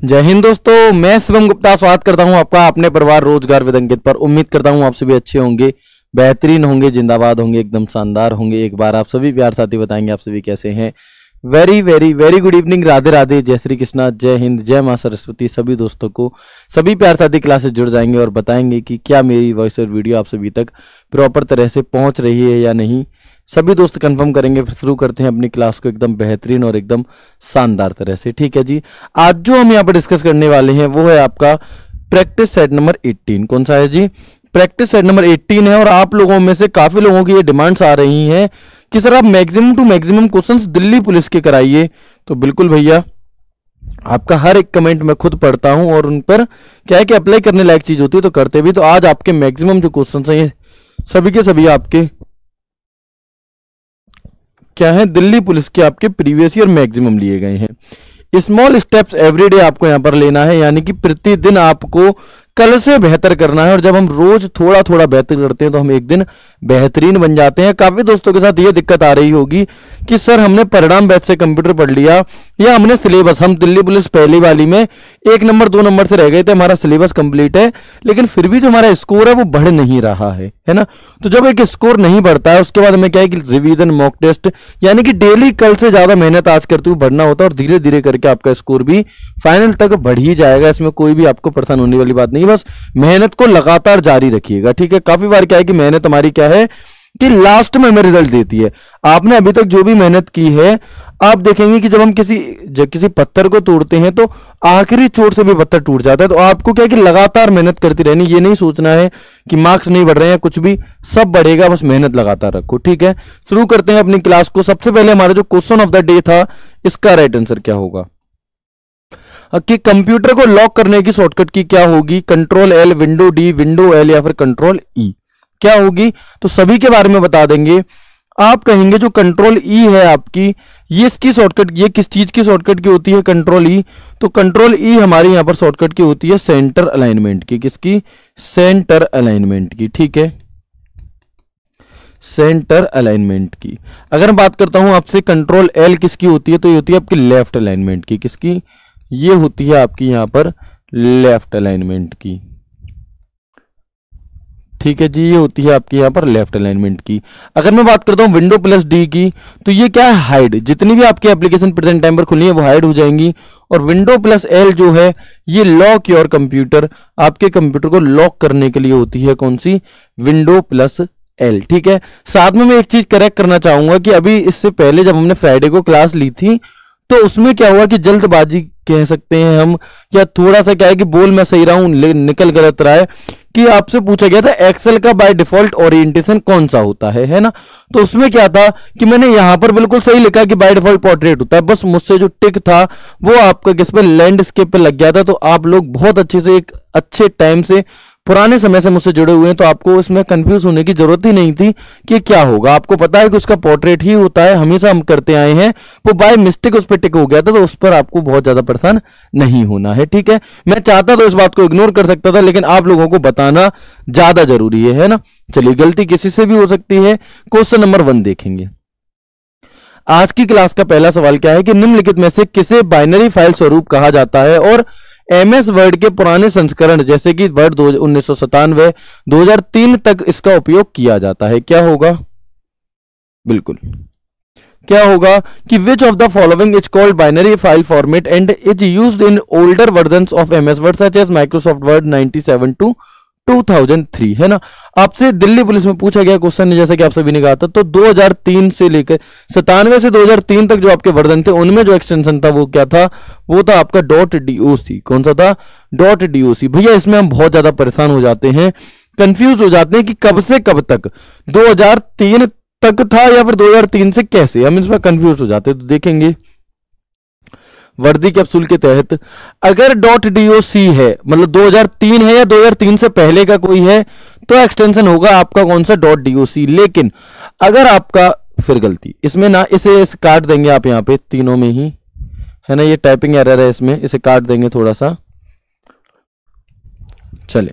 जय हिंद दोस्तों, मैं शिवम गुप्ता स्वागत करता हूँ आपका अपने परिवार रोज़गार विद अंकित पर। उम्मीद करता हूँ आप सभी अच्छे होंगे, बेहतरीन होंगे, जिंदाबाद होंगे, एकदम शानदार होंगे। एक बार आप सभी प्यार साथी बताएँगे आप सभी कैसे हैं। Very very very good evening Radhe Radhe, जय श्री कृष्णा, जय हिंद, जय माँ सरस्वती, सभी दोस्तों को। सभी प्यार साथी क्लासेस जुड़ जाएँगे और बताएँगे कि क्या मेरी वॉइस और वीडियो आप सभी तक प्रॉपर तरह से पहुँच रही है या नहीं। सभी दोस्त कंफर्म करेंगे, फिर शुरू करते हैं अपनी क्लास को एकदम बेहतरीन और एकदम शानदार तरह से। ठीक है जी? आज जो हम यहाँ पर डिस्कस करने वाले हैं, वो है आपका प्रैक्टिस सेट नंबर 18 कौन सा है जी? प्रैक्टिस सेट नंबर 18 है और आप लोगों में से काफ़ी लोगों की ये डिमांड्स आ रही हैं कि सर आप maximum to maximum questions Delhi police के कराइए। तो बिल्कुल भैया, आपका हर एक कमेंट मैं खुद पढ़ता हूँ और उन पर क्या है कि अप्लाई करने लायक चीज़ होती है तो करते भी तो आज आपके मैक्सिमम जो क्वेश्चन हैं सभी के सभी आपके क्या है? दिल्ली पुलिस के आपके प्रीवियस ईयर मैक्सिमम लिए गए हैं। स्मॉल स्टेप्स एवरीडे आपको यहाँ पर लेना है, यानी कि प्रतिदिन आपको कल से बेहतर करना है और जब हम रोज थोड़ा थोड़ा बेहतर करते हैं तो हम एक दिन बेहतरीन बन जाते हैं। काफ़ी दोस्तों के साथ ये दिक्कत आ रही होगी कि सर हमने परिणाम बैच से कंप्यूटर पढ़ लिया या हमने सिलेबस, हम दिल्ली पुलिस पहली वाली में एक नंबर, दो नंबर से रह गए थे, हमारा सिलेबस कंप्लीट है, लेकिन फिर भी जो हमारा स्कोर है वो बढ़ नहीं रहा है है ना? तो जब एक स्कोर नहीं बढ़ता है, उसके बाद हमें क्या है कि रिविजन, मॉक टेस्ट, यानी कि डेली कल से ज़्यादा मेहनत आज करते हुए बढ़ना होता है और धीरे धीरे करके आपका स्कोर भी फाइनल तक बढ़ ही जाएगा। इसमें कोई भी आपको परेशान होने वाली बात नहीं बस मेहनत को लगातार जारी रखिएगा, ठीक है? काफ़ी बार क्या है कि मेहनत हमारी क्या है कि लास्ट में हमें रिज़ल्ट देती है। आपने अभी तक जो भी मेहनत की है, आप देखेंगे कि जब हम किसी, जब किसी पत्थर को तोड़ते हैं तो आखिरी चोट से भी पत्थर टूट जाता है। तो आपको क्या है कि लगातार मेहनत करती रहनी, ये नहीं सोचना है कि मार्क्स नहीं बढ़ रहे हैं, कुछ भी, सब बढ़ेगा, बस मेहनत लगातार रखो, ठीक है? शुरू करते हैं अपनी क्लास को। सबसे पहले हमारा जो क्वेश्चन ऑफ़ द डे था, इसका राइट आंसर क्या होगा? कि कंप्यूटर को लॉक करने की शॉर्टकट की क्या होगी? Control L window D window L या फिर कंट्रोल ई क्या होगी? तो सभी के बारे में बता देंगे। आप कहेंगे, जो कंट्रोल ई है आपकी, ये इसकी शॉर्टकट ये किस चीज़ की शॉर्टकट की होती है? कंट्रोल ई तो कंट्रोल ई हमारी यहाँ पर शॉर्टकट की होती है सेंटर अलाइनमेंट की। किसकी? सेंटर अलाइनमेंट की, ठीक है? सेंटर अलाइनमेंट की। अगर मैं बात करता हूँ आपसे कंट्रोल एल किसकी होती है? तो ये होती है आपकी लेफ़्ट अलाइनमेंट की। किसकी? ये होती है आपकी यहाँ पर लेफ़्ट अलाइनमेंट की। ठीक है जी, ये होती है आपकी यहाँ पर लेफ़्ट अलाइनमेंट की। अगर मैं बात करता हूँ विंडो प्लस डी की तो ये क्या है? हाइड जितनी भी आपकी एप्लीकेशन प्रेजेंट टाइम पर खुली है, वो हाइड हो जाएँगी। और विंडो प्लस एल जो है, ये लॉक योर कंप्यूटर आपके कंप्यूटर को लॉक करने के लिए होती है कौन सी? विंडो प्लस एल ठीक है? साथ में मैं एक चीज़ करेक्ट करना चाहूँगा कि अभी इससे पहले जब हमने फ्राइडे को क्लास ली थी तो उसमें क्या हुआ कि जल्दबाजी कह सकते हैं हम, या थोड़ा सा क्या है कि बोल मैं सही रहा हूँ निकल गलत रहा है, कि आपसे पूछा गया था एक्सेल का बाय डिफ़ॉल्ट ओरिएंटेशन कौन सा होता है है ना? तो उसमें क्या था कि मैंने यहाँ पर बिल्कुल सही लिखा कि बाय डिफ़ॉल्ट पोर्ट्रेट होता है, बस मुझसे जो टिक था, वो आपका किस पे लैंडस्केप पे लग गया था तो आप लोग बहुत अच्छे से, एक अच्छे टाइम से पुराने समय से मुझसे जुड़े हुए हैं तो आपको इसमें कंफ्यूज होने की ज़रूरत ही नहीं थी कि क्या होगा। आपको पता है कि उसका पोर्ट्रेट ही होता है, हमेशा हम करते आए हैं, वो बाय मिस्टेक उस पर टिक हो गया था तो उस पर आपको बहुत ज़्यादा परेशान नहीं होना है, ठीक है? मैं चाहता तो इस बात को इग्नोर कर सकता था, लेकिन आप लोगों को बताना ज़्यादा ज़रूरी है है ना? चलिए, गलती किसी से भी हो सकती है। क्वेश्चन नंबर वन देखेंगे। आज की क्लास का पहला सवाल क्या है कि निम्नलिखित में से किसे बाइनरी फ़ाइल स्वरूप कहा जाता है और एम एस वर्ड के पुराने संस्करण, जैसे कि वर्ड उन्नीस सौ सतानवे, दो हज़ार तीन तक इसका उपयोग किया जाता है। क्या होगा? बिल्कुल। क्या होगा कि which of the following is called binary file format and is used in older version of M S Word such as Microsoft Word 97 to 2003 है ना? आपसे दिल्ली पुलिस में पूछा गया क्वेश्चन जैसे कि आप सभी ने कहा था तो 2003 से लेकर सतानवे से 2003 तक जो आपके वर्जन थे, उनमें जो एक्सटेंशन था, वो क्या था? वो था आपका डॉट डीओसी कौन सा था? डॉट डीओसी भैया, इसमें हम बहुत ज़्यादा परेशान हो जाते हैं कंफ्यूज हो जाते हैं कि कब से कब तक? 2003 तक था या फिर 2003 से कैसे? हम इसमें कंफ्यूज हो जाते हैं तो देखेंगे। वर्दी कैप्सूल के तहत, अगर डॉट डीओसी है मतलब 2003 है या 2003 से पहले का कोई है तो एक्सटेंशन होगा आपका कौन सा डॉट डीओसी लेकिन अगर आपका, फिर गलती। इसमें ना, इसे, इस काट देंगे आप यहाँ पे, तीनों में ही। है ना, ये टाइपिंग एरर है इसमें, इसे काट देंगे थोड़ा सा चले।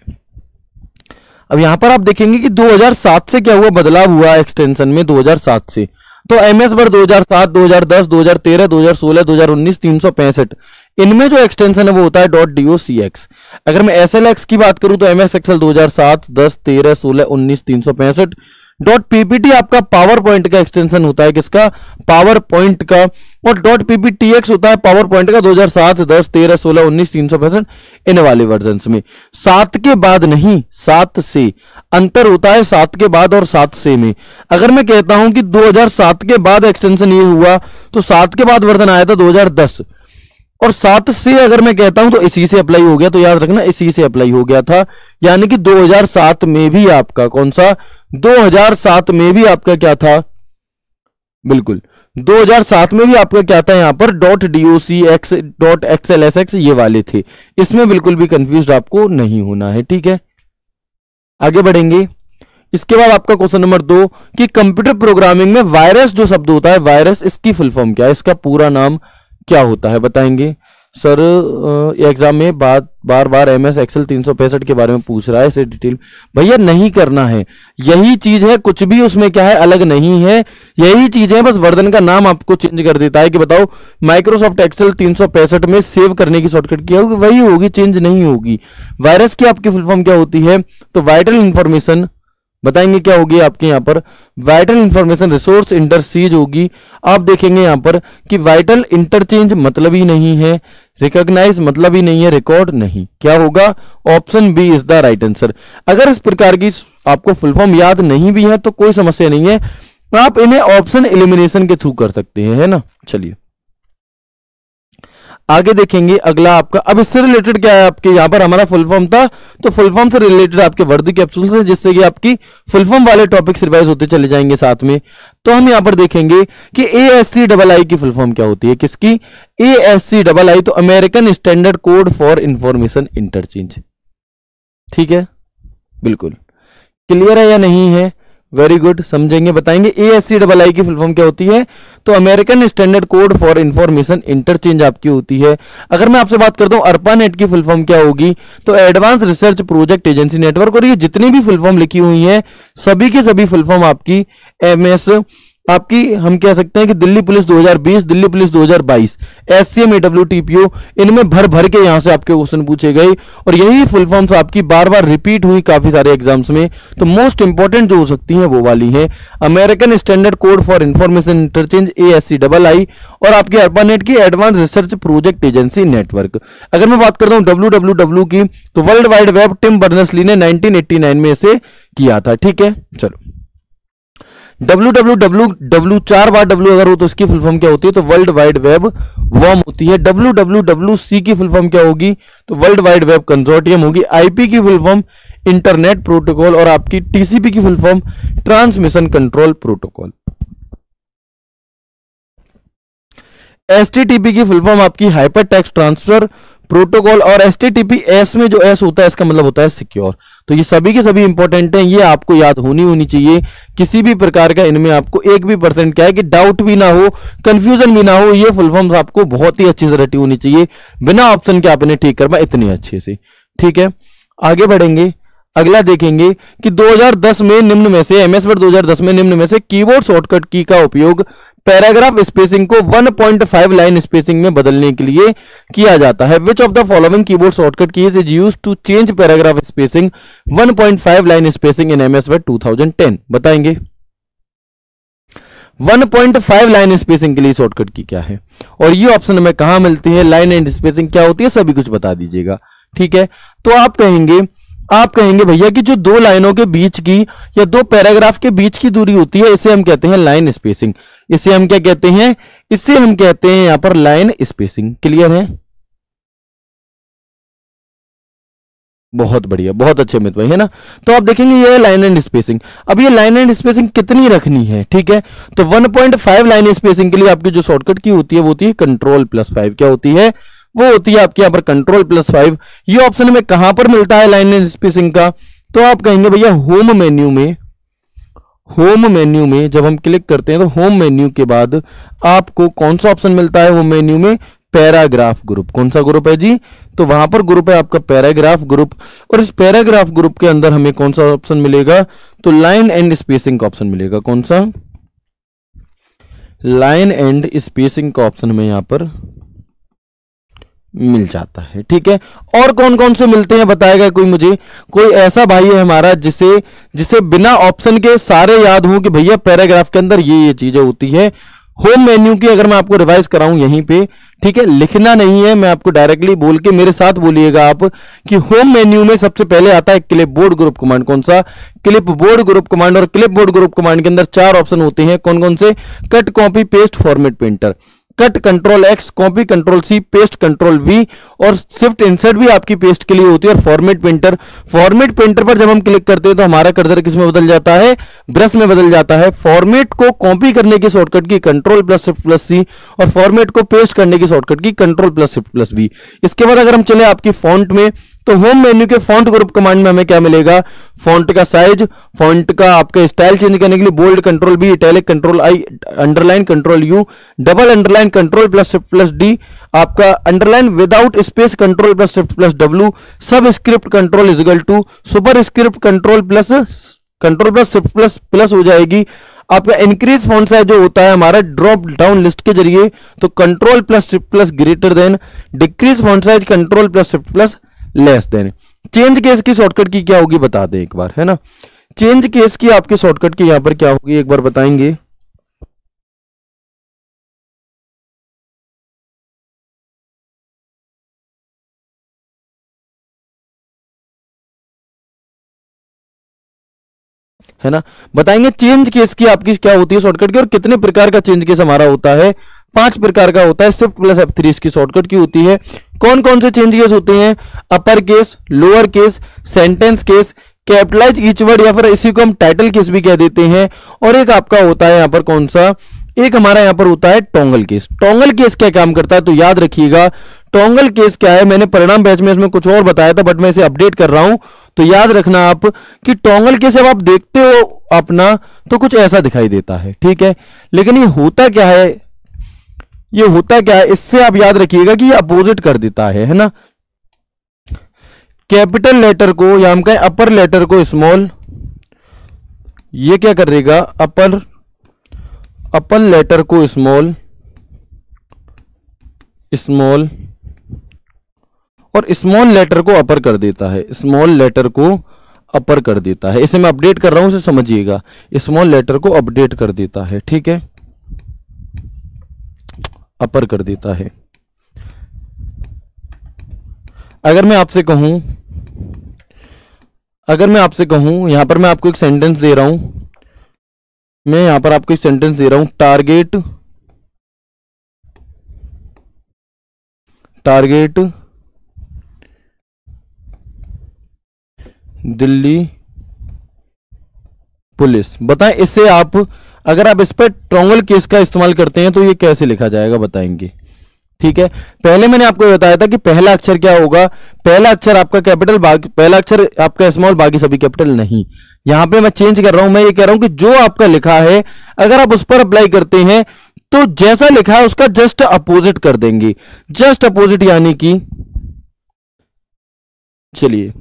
अब यहाँ पर आप देखेंगे कि 2007 से क्या हुआ, बदलाव हुआ एक्सटेंशन में 2007 से। तो एम एस बार दो हज़ार सात, दो हज़ार दस, दो हज़ार तेरह, दो हज़ार सोलह, दो हज़ार उन्नीस, तीन सौ पैंसठ। इनमें जो एक्सटेंशन है वो होता है डॉट डी सी एक्स अगर मैं एस एल एक्स की बात करूँ तो एम एस एक्सएल दो हज़ार सात, दस, तेरह, सोलह, उन्नीस, तीन सौ पैंसठ। डॉट पीपीटी आपका पावर पॉइंट का एक्सटेंशन होता है किसका? पावर पॉइंट का। और डॉट पीपीटीएक्स होता है पावर पॉइंट का 2007 10 13 16 19 तीन सौ पैंसठ, इन वाले वर्जन में। सात के बाद नहीं, सात से। अंतर होता है सात के बाद और सात से में। अगर मैं कहता हूँ कि 2007 के बाद एक्सटेंशन ये हुआ तो सात के बाद वर्जन आया था 2010 और सात से अगर मैं कहता हूँ तो इसी से अप्लाई हो गया तो याद रखना, इसी से अप्लाई हो गया था। यानी कि 2007 में भी आपका कौन सा? 2007 में भी आपका क्या था? बिल्कुल। 2007 में भी आपका क्या था यहाँ पर? Dot DOC X dot XL S X ये वाले थे। इसमें बिल्कुल भी कंफ्यूज आपको नहीं होना है, ठीक है? आगे बढ़ेंगे। इसके बाद आपका क्वेश्चन नंबर दो, कि कंप्यूटर प्रोग्रामिंग में वायरस जो शब्द होता है वायरस इसकी फुल फॉर्म क्या है? इसका पूरा नाम क्या होता है? बताएँगे। सर एग्ज़ाम में बात, बार बार एम एस एक्सएल तीन के बारे में पूछ रहा है इसे डिटेल भैया, नहीं करना है। यही चीज़ है, कुछ भी उसमें क्या है, अलग नहीं है। यही चीज़ है, बस वर्धन का नाम आपको चेंज कर देता है कि बताओ माइक्रोसॉफ्ट एक्सेल तीन में सेव करने की शॉर्टकट क्या होगी? वही होगी चेंज नहीं होगी। वायरस की आपकी फुल फॉर्म क्या होती है? तो वाइटल इंफॉर्मेशन बताएँगे क्या होगी आपके यहाँ पर। वाइटल इंफॉर्मेशन रिसोर्स इंटरसीज होगी। आप देखेंगे यहाँ पर कि वाइटल इंटरचेंज मतलब ही नहीं है रिकॉग्नाइज मतलब ही नहीं है रिकॉर्ड नहीं। क्या होगा? Option B is the right answer अगर इस प्रकार की आपको फुल फॉर्म याद नहीं भी है तो कोई समस्या नहीं है। आप इन्हें ऑप्शन एलिमिनेशन के थ्रू कर सकते हैं, है ना? चलिए। आगे देखेंगे, अगला आपका, अब इससे रिलेटेड क्या है आपके, यहाँ पर हमारा फुल फॉर्म था तो फुल फॉर्म से रिलेटेड आपके वर्दी कैप्सूल से जिससे कि आपकी फुल फॉर्म वाले टॉपिक्स रिवाइज होते चले जाएँगे साथ में। तो हम यहाँ पर देखेंगे कि ए एस सी डबल आई की फुल फॉर्म क्या होती है, किसकी? ए एस सी डबल आई तो American standard code for information interchange ठीक है? बिल्कुल। क्लियर है या नहीं है? वेरी गुड समझेंगे, बताएँगे। ए एस सी डबल आई की फुल फॉर्म क्या होती है? तो American standard code for information interchange आपकी होती है। अगर मैं आपसे बात करता हूँ अर्पा नेट की फुल फॉर्म क्या होगी? तो advance research project agency network और ये जितनी भी फुल फॉर्म लिखी हुई है, सभी की सभी फुल फॉर्म आपकी एम एस आपकी, हम कह सकते हैं कि दिल्ली पुलिस 2020 दिल्ली पुलिस 2022 एससीएम एडब्ल्यू टीपीओ इनमें भर भर के यहाँ से आपके क्वेश्चन पूछे गए और यही फुल फॉर्म्स आपकी बार बार रिपीट हुई काफ़ी सारे एग्ज़ाम्स में। तो मोस्ट इंपॉर्टेंट जो हो सकती है वो वाली है। American standard code for information interchange A S C double I और आपकी अर्पानेट की advance research project agency network अगर मैं बात करता हूँ डब्ल्यू की तो world wide web Tim Berners Lee ने नाइनटीन में से किया था। ठीक है? चलो। डब्ल्यू डब्ल्यू डब्ल्यू डब्ल्यू चार बार डब्ल्यू अगर हो तो उसकी फुल फॉर्म क्या होती है? तो वर्ल्ड वाइड वेब वॉर्म होती है। डब्ल्यू डब्ल्यू डब्ल्यू सी की फुल फॉर्म क्या होगी? तो वर्ल्ड वाइड वेब कंसोर्टियम होगी। आईपी की फुल फॉर्म इंटरनेट प्रोटोकॉल और आपकी टीसीपी की full form transmission control protocol HTTP की फुल फॉर्म आपकी हाइपर टेक्स्ट ट्रांसफ़र प्रोटोकॉल और एस एस में जो एस होता है, इसका मतलब होता है सिक्योर। तो ये सभी के सभी इंपॉर्टेंट हैं, ये आपको याद होनी होनी चाहिए। किसी भी प्रकार का इनमें आपको एक भी परसेंट क्या है कि डाउट भी ना हो कंफ्यूजन भी ना हो, ये फुल फॉर्म्स आपको बहुत ही अच्छी से रटी होनी चाहिए। बिना ऑप्शन के आपने ठीक करवा इतनी अच्छे से। ठीक है? आगे बढ़ेंगे। अगला देखेंगे कि 2010 में निम्न में से एमएस वर्ड 2010 में निम्न में से कीबोर्ड शॉर्टकट की का उपयोग पैराग्राफ स्पेसिंग को 1.5 लाइन स्पेसिंग में बदलने के लिए किया जाता है। Which of the following keyboard shortcut keys is use to change paragraph spacing 1.5 line spacing in MS Word 2010 बताएँगे। 1.5 लाइन स्पेसिंग के लिए शॉर्टकट की क्या है? और ये ऑप्शन हमें कहा मिलती है? लाइन एंड स्पेसिंग क्या होती है? सभी कुछ बता दीजिएगा। ठीक है? तो आप कहेंगे आप कहेंगे, भैया, कि जो दो लाइनों के बीच की या दो पैराग्राफ के बीच की दूरी होती है, इसे हम कहते हैं लाइन स्पेसिंग। इसे हम क्या कहते हैं? इसे हम कहते हैं यहाँ पर लाइन स्पेसिंग। क्लियर है? बहुत बढ़िया, बहुत अच्छे मित्र भाई, है ना? तो आप देखेंगे, ये लाइन एंड स्पेसिंग। अब ये लाइन एंड स्पेसिंग कितनी रखनी है, ठीक है? तो 1.5 लाइन स्पेसिंग के लिए आपकी जो शॉर्टकट की होती है, वो होती है कंट्रोल प्लस फाइव क्या होती है? वो होती है आपके यहाँ पर कंट्रोल प्लस फाइव ये ऑप्शन हमें कहाँ पर मिलता है लाइन स्पेसिंग का? तो आप कहेंगे भैया होम मेन्यू में होम मेन्यू में जब हम क्लिक करते हैं तो होम मेन्यू के बाद आपको कौन सा ऑप्शन मिलता है होम मेन्यू में? पैराग्राफ ग्रुप कौन सा ग्रुप है जी? तो वहाँ पर ग्रुप है आपका पैराग्राफ ग्रुप और इस पैराग्राफ ग्रुप के अंदर हमें कौन सा ऑप्शन मिलेगा? तो लाइन एंड स्पेसिंग का ऑप्शन मिलेगा। कौन सा? लाइन एंड स्पेसिंग का ऑप्शन हमें यहाँ पर मिल जाता है, ठीक है? और कौन कौन से मिलते हैं, बताएगा कोई मुझे? कोई ऐसा भाई है हमारा जिसे जिसे बिना ऑप्शन के सारे याद हों कि भैया पैराग्राफ के अंदर ये ये चीज़ें होती है। होम मेन्यू की अगर मैं आपको रिवाइज कराऊं यहीं पे, ठीक है? लिखना नहीं है, मैं आपको डायरेक्टली बोल के मेरे साथ बोलिएगा आप कि होम मेन्यू में सबसे पहले आता है क्लिप बोर्ड ग्रुप कमांड कौन सा? क्लिप बोर्ड ग्रुप कमांड और क्लिप बोर्ड ग्रुप कमांड के अंदर चार ऑप्शन होते हैं। कौन कौन से? Cut copy paste format printer cut control X copy control C paste control V और शिफ्ट इंसर्ट भी आपकी पेस्ट के लिए होती है और फॉर्मेट प्रिंटर फॉर्मेट प्रिंटर पर जब हम क्लिक करते हैं तो हमारा कर्सर किसमें बदल जाता है? ब्रश में बदल जाता है। फॉर्मेट को कॉपी करने की शॉर्टकट की control plus shift plus C और फॉर्मेट को पेस्ट करने की शॉर्टकट की control plus shift plus V इसके बाद अगर हम चले आपकी फॉन्ट में तो होम मेन्यू के फॉन्ट ग्रुप कमांड में हमें क्या मिलेगा? फॉन्ट का साइज़ फॉन्ट का आपका स्टाइल चेंज करने के लिए bold control B italic control I underline control U double underline control plus plus D आपका underline without space control plus shift plus W subscript control equal to superscript control plus control plus shift plus plus हो जाएगी। आपका increase font size जो होता है हमारा drop down list के ज़रिए तो control plus shift plus greater than decrease font size control plus shift plus less than change case की शॉर्टकट की क्या होगी बता दें एक बार, है ना? चेंज केस की आपकी शॉर्टकट की यहाँ पर क्या होगी, एक बार बताएँगे। है ना? बताएँगे चेंज केस की आपकी क्या होती है शॉर्टकट की और कितने प्रकार का चेंज केस हमारा होता है। पाँच प्रकार का होता है, सिर्फ़ प्लस एफ़ थ्री इसकी शॉर्टकट की होती है। कौन कौन से चेंज केस होते हैं? Upper case lower case sentence case capitalize each word या फिर इसी को हम टाइटल केस भी कह देते हैं। और एक आपका होता है यहाँ पर कौन सा? एक हमारा यहाँ पर होता है टोंगल केस टोंगल केस क्या काम करता है? तो याद रखिएगा टोंगल केस क्या है? मैंने परिणाम बैच में इसमें कुछ और बताया था बट मैं इसे अपडेट कर रहा हूँ। तो याद रखना आप कि टोंगल केस जब आप देखते हो अपना तो कुछ ऐसा दिखाई देता है, ठीक है? लेकिन ये होता क्या है? ये होता क्या है? इससे आप याद रखिएगा कि ये अपोजिट कर देता है है ना? कैपिटल लेटर को, या हम कहें अपर लेटर को स्मॉल ये क्या करेगा? अपर अपर लेटर को स्मॉल स्मॉल और स्मॉल लेटर को अपर कर देता है। स्मॉल लेटर को अपर कर देता है। इसे मैं अपडेट कर रहा हूँ, उसे समझिएगा। स्मॉल लेटर को अपडेट कर देता है, ठीक है? अपर कर देता है। अगर मैं आपसे कहूँ, अगर मैं आपसे कहूँ, यहाँ पर मैं आपको एक सेंटेंस दे रहा हूँ। मैं यहाँ पर आपको एक सेंटेंस दे रहा हूँ टारगेट टारगेट दिल्ली पुलिस। बताएँ, इससे आप अगर आप इस पर ट्रोंगल केस का इस्तेमाल करते हैं तो ये कैसे लिखा जाएगा बताएँगे। ठीक है? पहले मैंने आपको बताया था कि पहला अक्षर क्या होगा? पहला अक्षर आपका कैपिटल पहला अक्षर आपका स्मॉल बाकी सभी कैपिटल नहीं। यहाँ पे मैं चेंज कर रहा हूँ, मैं ये कह रहा हूँ कि जो आपका लिखा है, अगर आप उस पर अप्लाई करते हैं तो जैसा लिखा है, उसका जस्ट अपोजिट कर देंगे। जस्ट अपोजिट यानी कि, चलिए।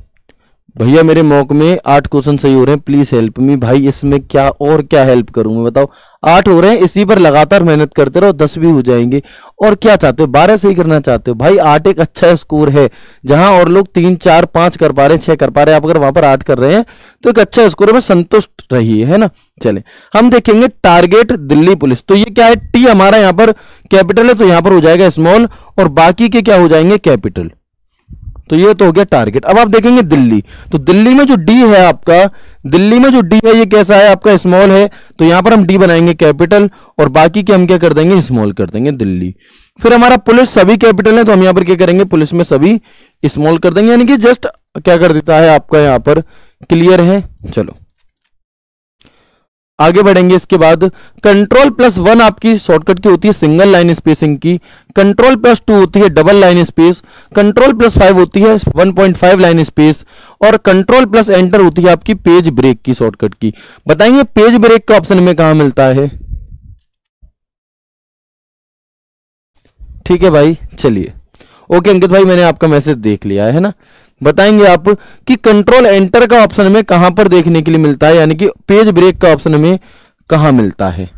भैया मेरे मॉक में आठ क्वेश्चन सही हो रहे हैं। प्लीज़ हेल्प मी भाई, इसमें क्या और क्या हेल्प करूँ मैं बताओ? आठ हो रहे हैं, इसी पर लगातार मेहनत करते रहो, दस भी हो जाएँगे। और क्या चाहते हो? बारह सही करना चाहते हो। भाई, आठ एक अच्छा स्कोर है, जहाँ और लोग तीन, चार, पाँच कर पा रहे हैं, छह कर पा रहे हैं। आप अगर वहाँ पर आठ कर रहे हैं तो एक अच्छा स्कोर है। संतुष्ट रहिए, है ना? चले। हम देखेंगे टारगेट दिल्ली पुलिस। तो ये क्या है? टी हमारा यहाँ पर कैपिटल है तो यहाँ पर हो जाएगा स्मॉल और बाकी के क्या हो जाएँगे? कैपिटल तो ये तो हो गया टारगेट। अब आप देखेंगे दिल्ली। तो दिल्ली में जो डी है आपका, दिल्ली में जो डी है, ये कैसा है? आपका स्मॉल है तो यहाँ पर हम डी बनाएँगे कैपिटल और बाकी के हम क्या कर देंगे? स्मॉल कर देंगे दिल्ली। फिर हमारा पुलिस सभी कैपिटल है तो हम यहाँ पर क्या करेंगे? पुलिस में सभी स्मॉल कर देंगे। यानी कि जस्ट क्या कर देता है आपका यहाँ पर? क्लियर है? चलो। आगे बढ़ेंगे इसके बाद। कंट्रोल प्लस वन आपकी शॉर्टकट की होती है सिंगल लाइन स्पेसिंग की। कंट्रोल प्लस टू होती है double line space control plus five होती है 1.5 लाइन स्पेस और कंट्रोल प्लस एंटर होती है आपकी पेज ब्रेक की शॉर्टकट की। बताएँगे पेज ब्रेक का ऑप्शन में कहा मिलता है? ठीक है भाई, चलिए। ओके अंकित भाई, मैंने आपका मैसेज देख लिया है ना? बताएँगे आप कि कंट्रोल एंटर का ऑप्शन में कहाँ पर देखने के लिए मिलता है? यानी कि पेज ब्रेक का ऑप्शन हमें कहाँ मिलता है?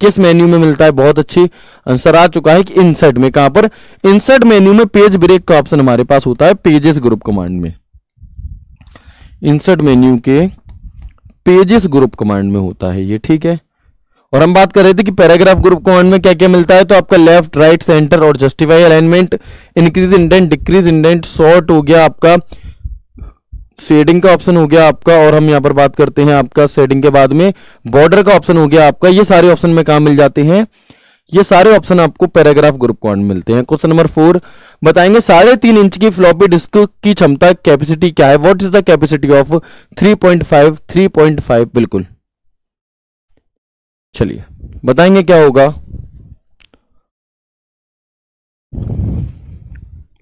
किस मेन्यू में मिलता है? बहुत अच्छी आंसर आ चुका है कि इंसर्ट में। कहाँ पर? इंसर्ट मेन्यू में पेज ब्रेक का ऑप्शन हमारे पास होता है पेजेस ग्रुप कमांड में। इंसर्ट मेन्यू के पेजेस ग्रुप कमांड में होता है ये, ठीक है? और हम बात कर रहे थे कि पैराग्राफ ग्रुप कमांड में क्या क्या मिलता है तो आपका लेफ़्ट राइट सेंटर और justify alignment increase indent decrease indent short हो गया आपका। शेडिंग का ऑप्शन हो गया आपका और हम यहाँ पर बात करते हैं आपका शेडिंग के बाद में। बॉर्डर का ऑप्शन हो गया आपका, ये सारे ऑप्शन में कहा मिल जाते हैं? ये सारे ऑप्शन आपको पैराग्राफ ग्रुप कमांड मिलते हैं। क्वेश्चन नंबर फोर बताएँगे साढ़े तीन इंच की फ्लॉपी डिस्क की क्षमता कैपेसिटी क्या है? What is the capacity of 3.5 3.5 बिल्कुल। चलिए, बताएँगे क्या होगा?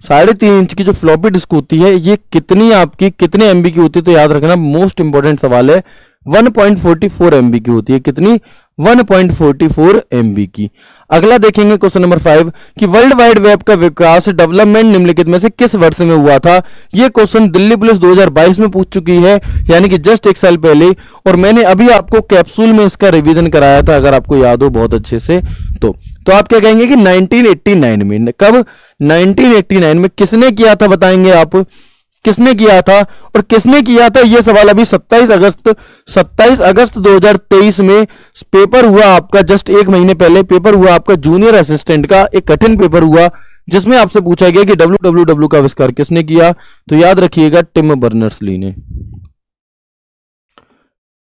साढ़े तीन इंच की जो फ्लॉपी डिस्क होती है, ये कितनी आपकी, कितने एमबी की होती है तो याद रखना मोस्ट इंपॉर्टेंट सवाल है 1.44 एमबी की होती है, कितनी? 1.44 एमबी की। अगला देखेंगे क्वेश्चन नंबर फाइव कि वर्ल्ड वाइड वेब का विकास डेवलपमेंट निम्नलिखित में से किस वर्ष में हुआ था? यह क्वेश्चन दिल्ली पुलिस 2022 में पूछ चुकी है, यानी कि जस्ट एक साल पहले, और मैंने अभी आपको कैप्सूल में इसका रिवीजन कराया था, अगर आपको याद हो बहुत अच्छे से। तो तो आप क्या कहेंगे कि 1989 में, कब? 1989 में किसने किया था बताएँगे आप? किसने किया था और किसने किया था यह सवाल अभी 27 अगस्त 27 अगस्त 2023 में पेपर हुआ आपका, जस्ट एक महीने पहले पेपर हुआ आपका, जूनियर असिस्टेंट का एक कठिन पेपर हुआ, जिसमें आपसे पूछा गया कि डब्ल्यू का आविष्कार किसने किया तो याद रखिएगा टिम बर्नर्स ली ने।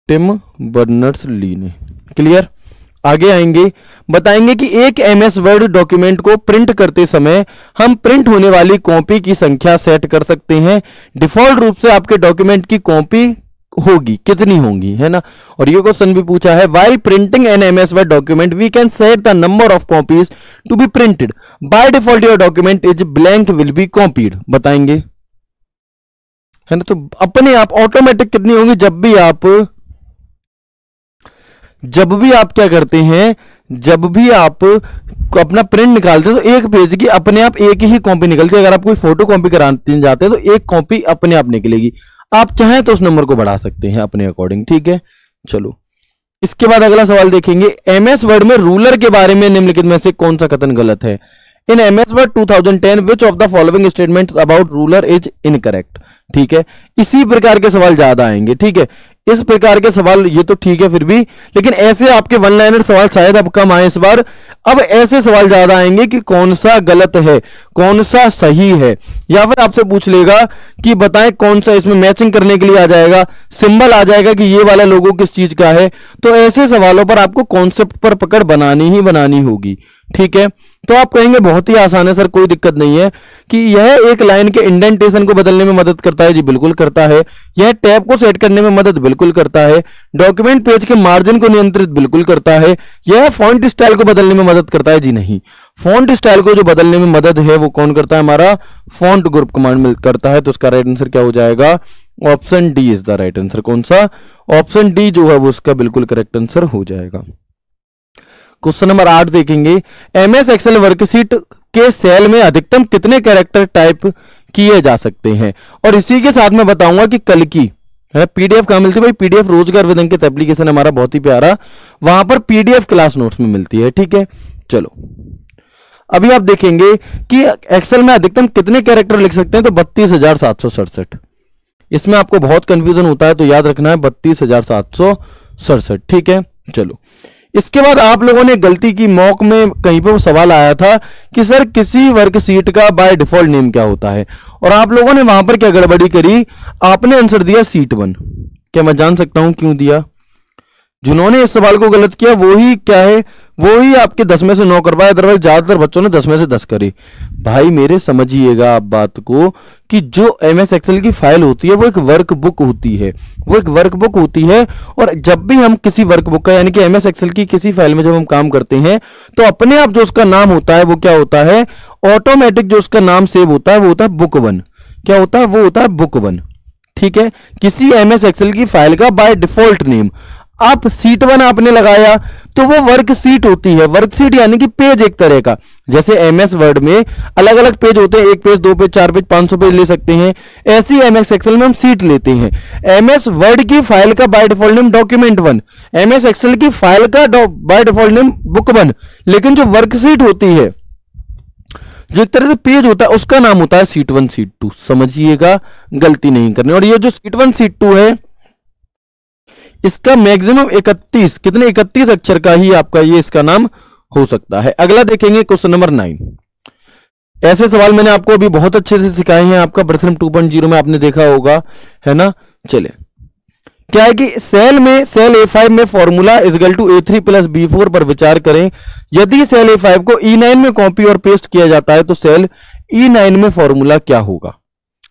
टिम बर्नर्स ली ने। क्लियर? आगे आएँगे। बताएँगे कि एक एमएस वर्ड डॉक्यूमेंट को प्रिंट करते समय हम प्रिंट होने वाली कॉपी की संख्या सेट कर सकते हैं। डिफ़ॉल्ट रूप से आपके डॉक्यूमेंट की कॉपी होगी, कितनी होंगी, है ना? और ये क्वेश्चन भी पूछा है while printing an M S Word document we can set the number of copies to be printed by default your document is blank will be copied बताएँगे। है ना? तो अपने आप ऑटोमेटिक कितनी होंगी? जब भी आप जब भी आप क्या करते हैं, जब भी आप अपना प्रिंट निकालते हैं तो एक पेज की अपने आप एक ही कॉपी निकलती है। अगर आप कोई फ़ोटो कॉपी कराते जाते हैं तो एक कॉपी अपने आप निकलेगी। आप चाहें तो उस नंबर को बढ़ा सकते हैं अपने अकॉर्डिंग ठीक है? चलो। इसके बाद अगला सवाल देखेंगे। एमएस वर्ड में रूलर के बारे में निम्नलिखित में से कौन सा कथन गलत है? In MS Word 2010 which of the following statement about ruler is incorrect ठीक है? इसी प्रकार के सवाल ज़्यादा आएँगे, ठीक है? इस प्रकार के सवाल, ये तो ठीक है फिर भी, लेकिन ऐसे आपके वन लाइनर सवाल शायद अब कम आए इस बार। अब ऐसे सवाल ज़्यादा आएँगे कि कौन सा गलत है, कौन सा सही है? या फिर आपसे पूछ लेगा कि बताएँ कौन सा इसमें मैचिंग करने के लिए आ जाएगा सिंबल आ जाएगा कि ये वाला लोगो किस चीज़ का है। तो ऐसे सवालों पर आपको कॉन्सेप्ट पर पकड़ बनानी ही बनानी होगी। ठीक है? तो आप कहेंगे, बहुत ही आसान है सर, कोई दिक्कत नहीं है। कि यह एक लाइन के इंडेंटेशन को बदलने में मदद करता है। जी, बिल्कुल करता है। यह टैब को सेट करने में मदद बिल्कुल करता है। डॉक्यूमेंट पेज के मार्जिन को नियंत्रित बिल्कुल करता है। यह फॉन्ट स्टाइल को बदलने में मदद करता है। जी, नहीं। फॉन्ट स्टाइल को जो बदलने में मदद है, वो कौन करता है? हमारा फॉन्ट ग्रुप कमांड करता है। तो उसका राइट आंसर क्या हो जाएगा? Option D is the right answer कौन सा? ऑप्शन डी जो है, वो उसका बिल्कुल करेक्ट आंसर हो जाएगा। क्वेश्चन नंबर आठ देखेंगे। एमएस एक्सेल वर्कशीट के सेल में अधिकतम कितने कैरेक्टर टाइप किए जा सकते हैं? और इसी के साथ मैं बताऊँगा कि कल की पीडीएफ कहाँ मिलती है भाई? पीडीएफ रोज़गार विदंकित एप्लीकेशन हमारा, बहुत ही प्यारा। वहाँ पर पीडीएफ क्लास नोट्स में मिलती है, ठीक है? चलो। अभी आप देखेंगे कि एक्सेल में अधिकतम कितने कैरेक्टर लिख सकते हैं तो बत्तीस हज़ार सात सौ सड़सठ। इसमें आपको बहुत कंफ्यूजन होता है तो याद रखना है, बत्तीस हज़ार सात सौ सड़सठ, ठीक है? चलो। इसके बाद आप लोगों ने गलती की मौक में कहीं पर सवाल आया था कि सर किसी वर्कशीट का बाय डिफ़ॉल्ट नेम क्या होता है? और आप लोगों ने वहाँ पर क्या गड़बड़ी करी? आपने आंसर दिया सीट वन क्या मैं जान सकता हूँ क्यों दिया? जिन्होंने इस सवाल को गलत किया, वो ही क्या है? वो ही आपके दस में से नौ कर पाए अदरवाइज़ ज़्यादातर बच्चों ने दस में से दस करी। भाई, मेरे समझिएगा आप बात को कि जो एम एस एक्सएल की फ़ाइल होती है, वो एक वर्क बुक होती है। वो एक वर्क बुक होती है और जब भी हम किसी वर्क बुक का, यानी कि एम एस एक्सएल की किसी फ़ाइल में जब हम काम करते हैं तो अपने आप जो उसका नाम होता है, वो क्या होता है? ऑटोमेटिक जो उसका नाम सेव होता है, वो होता है बुक वन क्या होता है? वो होता है बुक वन ठीक है? किसी एम एस एक्सएल की फ़ाइल का बाय डिफ़ॉल्ट नेम आप सीट वन आपने लगाया तो वो वर्कशीट होती है। वर्कशीट यानी कि पेज एक तरह का। जैसे एमएस वर्ड में अलग अलग पेज होते हैं। एक पेज दो पेज चार पेज पाँच सौ पेज ले सकते हैं। ऐसी एमएस एक्सेल में हम सीट लेते हैं। एमएस वर्ड की फ़ाइल का by default name document one MS Excel की फ़ाइल का by default name book one लेकिन जो वर्कशीट होती है, जो एक तरह से पेज होता है, उसका नाम होता है सीट वन सीट टू समझिएगा, गलती नहीं करनी। और ये जो सीट वन सीट टू है इसका मैक्सिमम 31 कितने 31 अक्षर का ही आपका ये इसका नाम हो सकता है। अगला देखेंगे क्वेश्चन नंबर नाइन ऐसे सवाल मैंने आपको अभी बहुत अच्छे से सिखाए हैं, आपका प्रश्न 2.0 में आपने देखा होगा, है ना? चले क्या है कि सेल में सेल ए5 में formula equal to A three plus B four पर विचार करें। यदि सेल ए5 को ई9 में कॉपी और पेस्ट किया जाता है तो सेल ई9 में फॉर्मूला क्या होगा?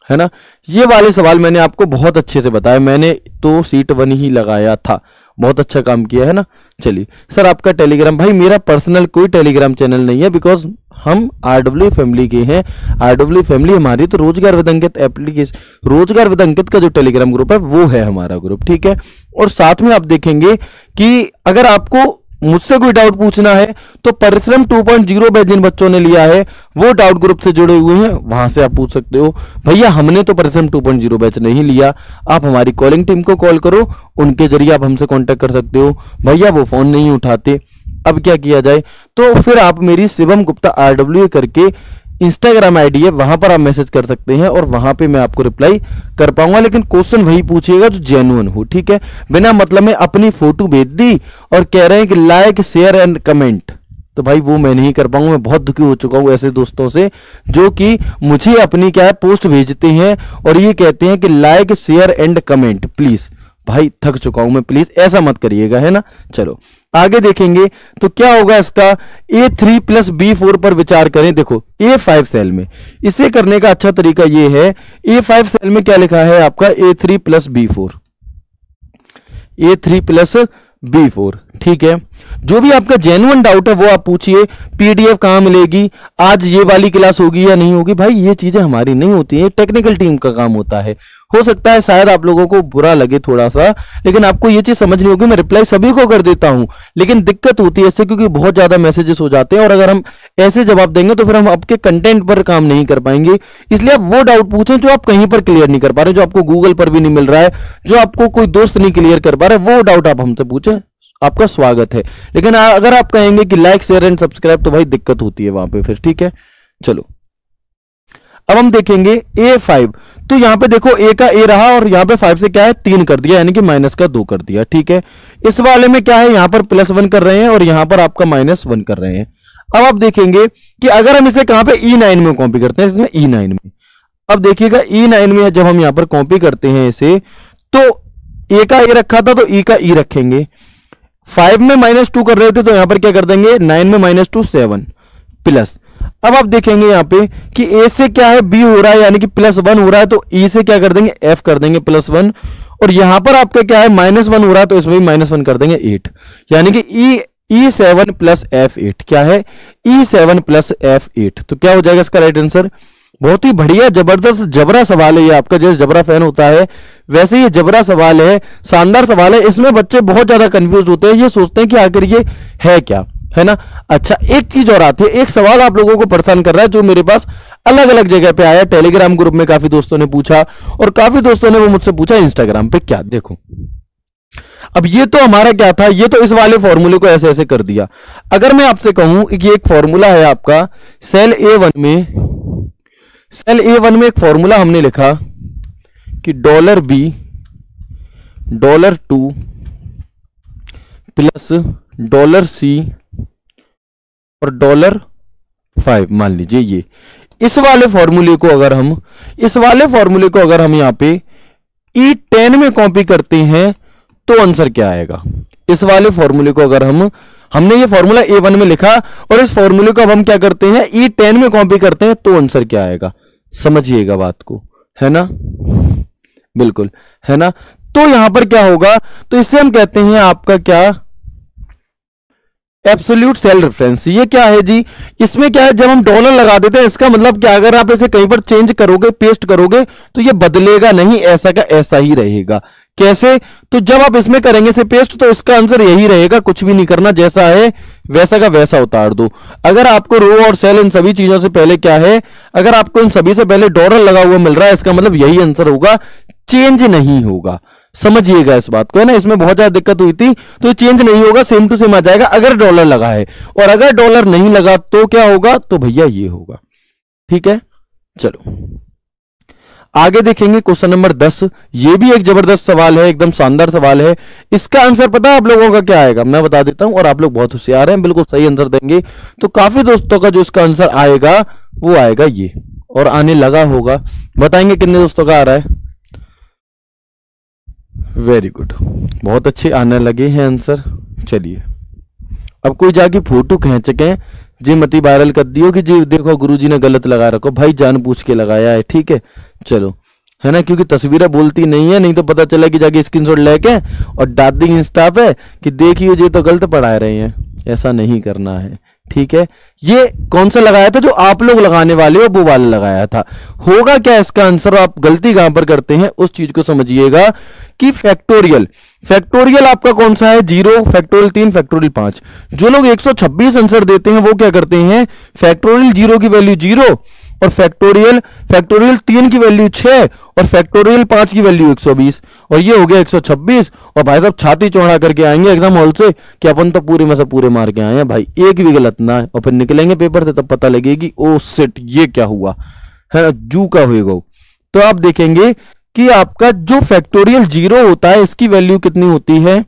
है ना? ये वाले सवाल मैंने आपको बहुत अच्छे से बताया मैंने तो सीट वन ही लगाया था। बहुत अच्छा काम किया है ना? चलिए। सर, आपका टेलीग्राम भाई, मेरा पर्सनल कोई टेलीग्राम चैनल नहीं है बिकॉज़ हम आरडब्ल्यू फैमिली के हैं। आरडब्ल्यू फैमिली हमारी तो रोज़गार विदंकित एप्लीकेशन रोज़गार विदंकित का जो टेलीग्राम ग्रुप है, वो है हमारा ग्रुप ठीक है? और साथ में आप देखेंगे कि अगर आपको मुझसे कोई डाउट पूछना है तो परिश्रम 2.0 बैच जिन बच्चों ने लिया है, वो डाउट ग्रुप से जुड़े हुए हैं, वहाँ से आप पूछ सकते हो, भैया, हमने तो परिश्रम 2.0 बैच नहीं लिया, आप हमारी कॉलिंग टीम को कॉल करो, उनके ज़रिए आप हमसे कांटेक्ट कर सकते हो। भैया, वो फ़ोन नहीं उठाते, अब क्या किया जाए? तो फिर आप मेरी शिवम गुप्ता आरडब्ल्यू करके इंस्टाग्राम आईडी है, वहाँ पर आप मैसेज कर सकते हैं और वहाँ पे मैं आपको रिप्लाई कर पाऊँगा। लेकिन क्वेश्चन वही पूछिएगा जो जेन्युइन हो, ठीक है? बिना मतलब में अपनी फ़ोटो भेज दी और कह रहे हैं कि लाइक शेयर एंड कमेंट तो भाई वो मैं नहीं कर पाऊँगा, मैं बहुत दुखी हो चुका हूँ ऐसे दोस्तों से, जो कि मुझे अपनी क्या है पोस्ट भेजते हैं और ये कहते हैं कि like share and comment please भाई, थक चुका हूँ मैं प्लीज़ ऐसा मत करिएगा, है ना? चलो, आगे देखेंगे तो क्या होगा इसका? A three plus B four पर विचार करें, देखो ए फाइव सेल में। इसे करने का अच्छा तरीका यह है ए फाइव सेल में क्या लिखा है आपका? A three plus B four A three plus B four ठीक है? जो भी आपका जेनुअन डाउट है, वो आप पूछिए पीडीएफ कहाँ मिलेगी? आज ये वाली क्लास होगी या नहीं होगी? भाई, ये चीज़ें हमारी नहीं होती है टेक्निकल टीम का काम होता है। हो सकता है शायद आप लोगों को बुरा लगे थोड़ा सा, लेकिन आपको ये चीज़ समझनी होगी, मैं रिप्लाई सभी को कर देता हूँ। लेकिन दिक्कत होती है इससे क्योंकि बहुत ज़्यादा मैसेजेस हो जाते हैं और अगर हम ऐसे जवाब देंगे तो फिर हम आपके कंटेंट पर काम नहीं कर पाएँगे। इसलिए आप वो डाउट पूछें जो आप कहीं पर क्लियर नहीं कर पा रहे, जो आपको गूगल पर भी नहीं मिल रहा है, जो आपको कोई दोस्त नहीं क्लियर कर पा रहे वो डाउट आप हमसे पूछें। आपका स्वागत है। लेकिन अगर आप कहेंगे कि लाइक शेयर एंड सब्सक्राइब तो भाई दिक्कत होती है वहाँ पे फिर, ठीक है? चलो। अब हम देखेंगे ए फाइव तो यहाँ पे देखो ए का ए रहा और यहाँ पे फाइव से क्या है? तीन कर दिया, यानी कि माइनस का दो कर दिया, ठीक है? इस वाले में क्या है? यहाँ पर प्लस वन कर रहे हैं और यहाँ पर आपका माइनस वन कर रहे हैं। अब आप देखेंगे कि अगर हम इसे कहाँ पे ई e नाइन में कॉपी करते हैं, इसमें ई e नाइन में। अब देखिएगा ई e नाइन में जब हम यहाँ पर कॉपी करते हैं इसे तो ए का ए रखा था तो ई का ई रखेंगे। फाइव में माइनस टू कर रहे थे तो यहाँ पर क्या कर देंगे? नाइन में माइनस टू सेवन प्लस अब आप देखेंगे यहाँ पे कि ए से क्या है? बी हो रहा है, यानी कि प्लस वन हो रहा है तो ई e से क्या कर देंगे? एफ़ कर देंगे प्लस वन और यहाँ पर आपका क्या है? माइनस वन हो रहा है तो इसमें भी माइनस वन कर देंगे एट यानी कि E E seven plus F eight क्या है? E seven plus F eight तो क्या हो जाएगा इसका राइट आंसर बहुत ही बढ़िया, ज़बरदस्त, जबरा सवाल है ये आपका। जैसे जबरा फ़ैन होता है, वैसे ये जबरा सवाल है, शानदार सवाल है। इसमें बच्चे बहुत ज़्यादा कंफ्यूज होते हैं, ये सोचते हैं कि आखिर ये है क्या। है ना? अच्छा एक चीज़ और आती है, एक सवाल आप लोगों को परेशान कर रहा है, जो मेरे पास अलग अलग जगह पे आया टेलीग्राम ग्रुप में काफ़ी दोस्तों ने पूछा, और काफ़ी दोस्तों ने वो मुझसे पूछा इंस्टाग्राम पे क्या देखो। अब ये तो हमारा क्या था, ये तो इस वाले फॉर्मूले को ऐसे ऐसे कर दिया। अगर मैं आपसे कहूँ कि एक फॉर्मूला है आपका सेल ए वन में सेल ए वन में एक फॉर्मूला हमने लिखा, कि dollar B dollar two plus dollar C और डॉलर फाइव, मान लीजिए ये। इस वाले फॉर्मूले को अगर हम, इस वाले फॉर्मूले को अगर हम यहाँ पे ई e टेन में कॉपी करते हैं तो आंसर क्या आएगा? इस वाले फॉर्मूले को अगर हम, हमने ये फॉर्मूला ए वन में लिखा, और इस फॉर्मूले को अब हम क्या करते हैं? ई e टेन में कॉपी करते हैं तो आंसर क्या आएगा? समझिएगा बात को। है ना? बिल्कुल। है ना? तो यहाँ पर क्या होगा? तो इससे हम कहते हैं आपका क्या? एब्सोल्यूट सेल रेफरेंस ये क्या है जी? इसमें क्या है, जब हम डॉलर लगा देते हैं इसका मतलब क्या? अगर आप इसे कहीं पर चेंज करोगे पेस्ट करोगे तो ये बदलेगा नहीं, ऐसा का ऐसा ही रहेगा। कैसे? तो जब आप इसमें करेंगे से पेस्ट तो इसका आंसर यही रहेगा, कुछ भी नहीं करना, जैसा है, वैसा का वैसा उतार दो। अगर आपको रो और सेल इन सभी चीज़ों से पहले क्या है, अगर आपको इन सभी से पहले डॉलर लगा हुआ मिल रहा है, इसका मतलब यही आंसर होगा चेंज नहीं होगा। समझिएगा इस बात को, है ना? इसमें बहुत ज़्यादा दिक्कत हुई थी तो चेंज नहीं होगा सेम टू सेम आ जाएगा, अगर डॉलर लगा है। और अगर डॉलर नहीं लगा तो क्या होगा? तो भैया ये होगा। ठीक है? चलो। आगे देखेंगे क्वेश्चन नंबर दस। ये भी एक ज़बरदस्त सवाल है, एकदम शानदार सवाल है। इसका आंसर पता है आप लोगों का क्या आएगा? मैं बता देता हूँ, और आप लोग बहुत होशियार हैं, बिल्कुल सही आंसर देंगे। तो काफ़ी दोस्तों का जो इसका आंसर आएगा, वो आएगा ये, और आने लगा होगा। बताएँगे कितने दोस्तों का आ रहा है? वेरी गुड बहुत अच्छे आने लगे हैं आंसर चलिए. अब कोई जाके फ़ोटो खींच के जी मती वायरल कर दियो कि जी देखो गुरुजी ने गलत लगा रखो भाई जान पूछ के लगाया है, ठीक है? चलो. है ना? क्योंकि तस्वीरें बोलती नहीं है, नहीं तो पता चला कि जाके स्क्रीन शॉट लेके और दी इंस्टा पे कि देखिए ये तो गलत पढ़ा रहे हैं. ऐसा नहीं करना है. ठीक है? ये कौन सा लगाया था जो आप लोग लगाने वाले हो? वो वाला लगाया था। होगा क्या इसका आंसर आप गलती कहाँ पर करते हैं? उस चीज़ को समझिएगा कि फैक्टोरियल फैक्टोरियल आपका कौन सा है? ज़ीरो फैक्टोरियल तीन फैक्टोरियल पाँच। जो लोग 126 आंसर देते हैं, वो क्या करते हैं? फैक्टोरियल ज़ीरो की वैल्यू ज़ीरो और फैक्टोरियल फैक्टोरियल तीन की वैल्यू छह और फैक्टोरियल पाँच की वैल्यू 120 और ये हो गया 126 और भाई साहब छाती चौड़ा करके आएँगे एग्ज़ाम हॉल से कि अपन तो पूरे में से पूरे मार के आए हैं। भाई एक भी गलत ना है। और फिर निकलेंगे पेपर से तब पता लगेगी, ओ सिट ये क्या हुआ? है, जू का हुएगा तो आप देखेंगे कि आपका जो फैक्टोरियल ज़ीरो होता है, इसकी वैल्यू कितनी होती है?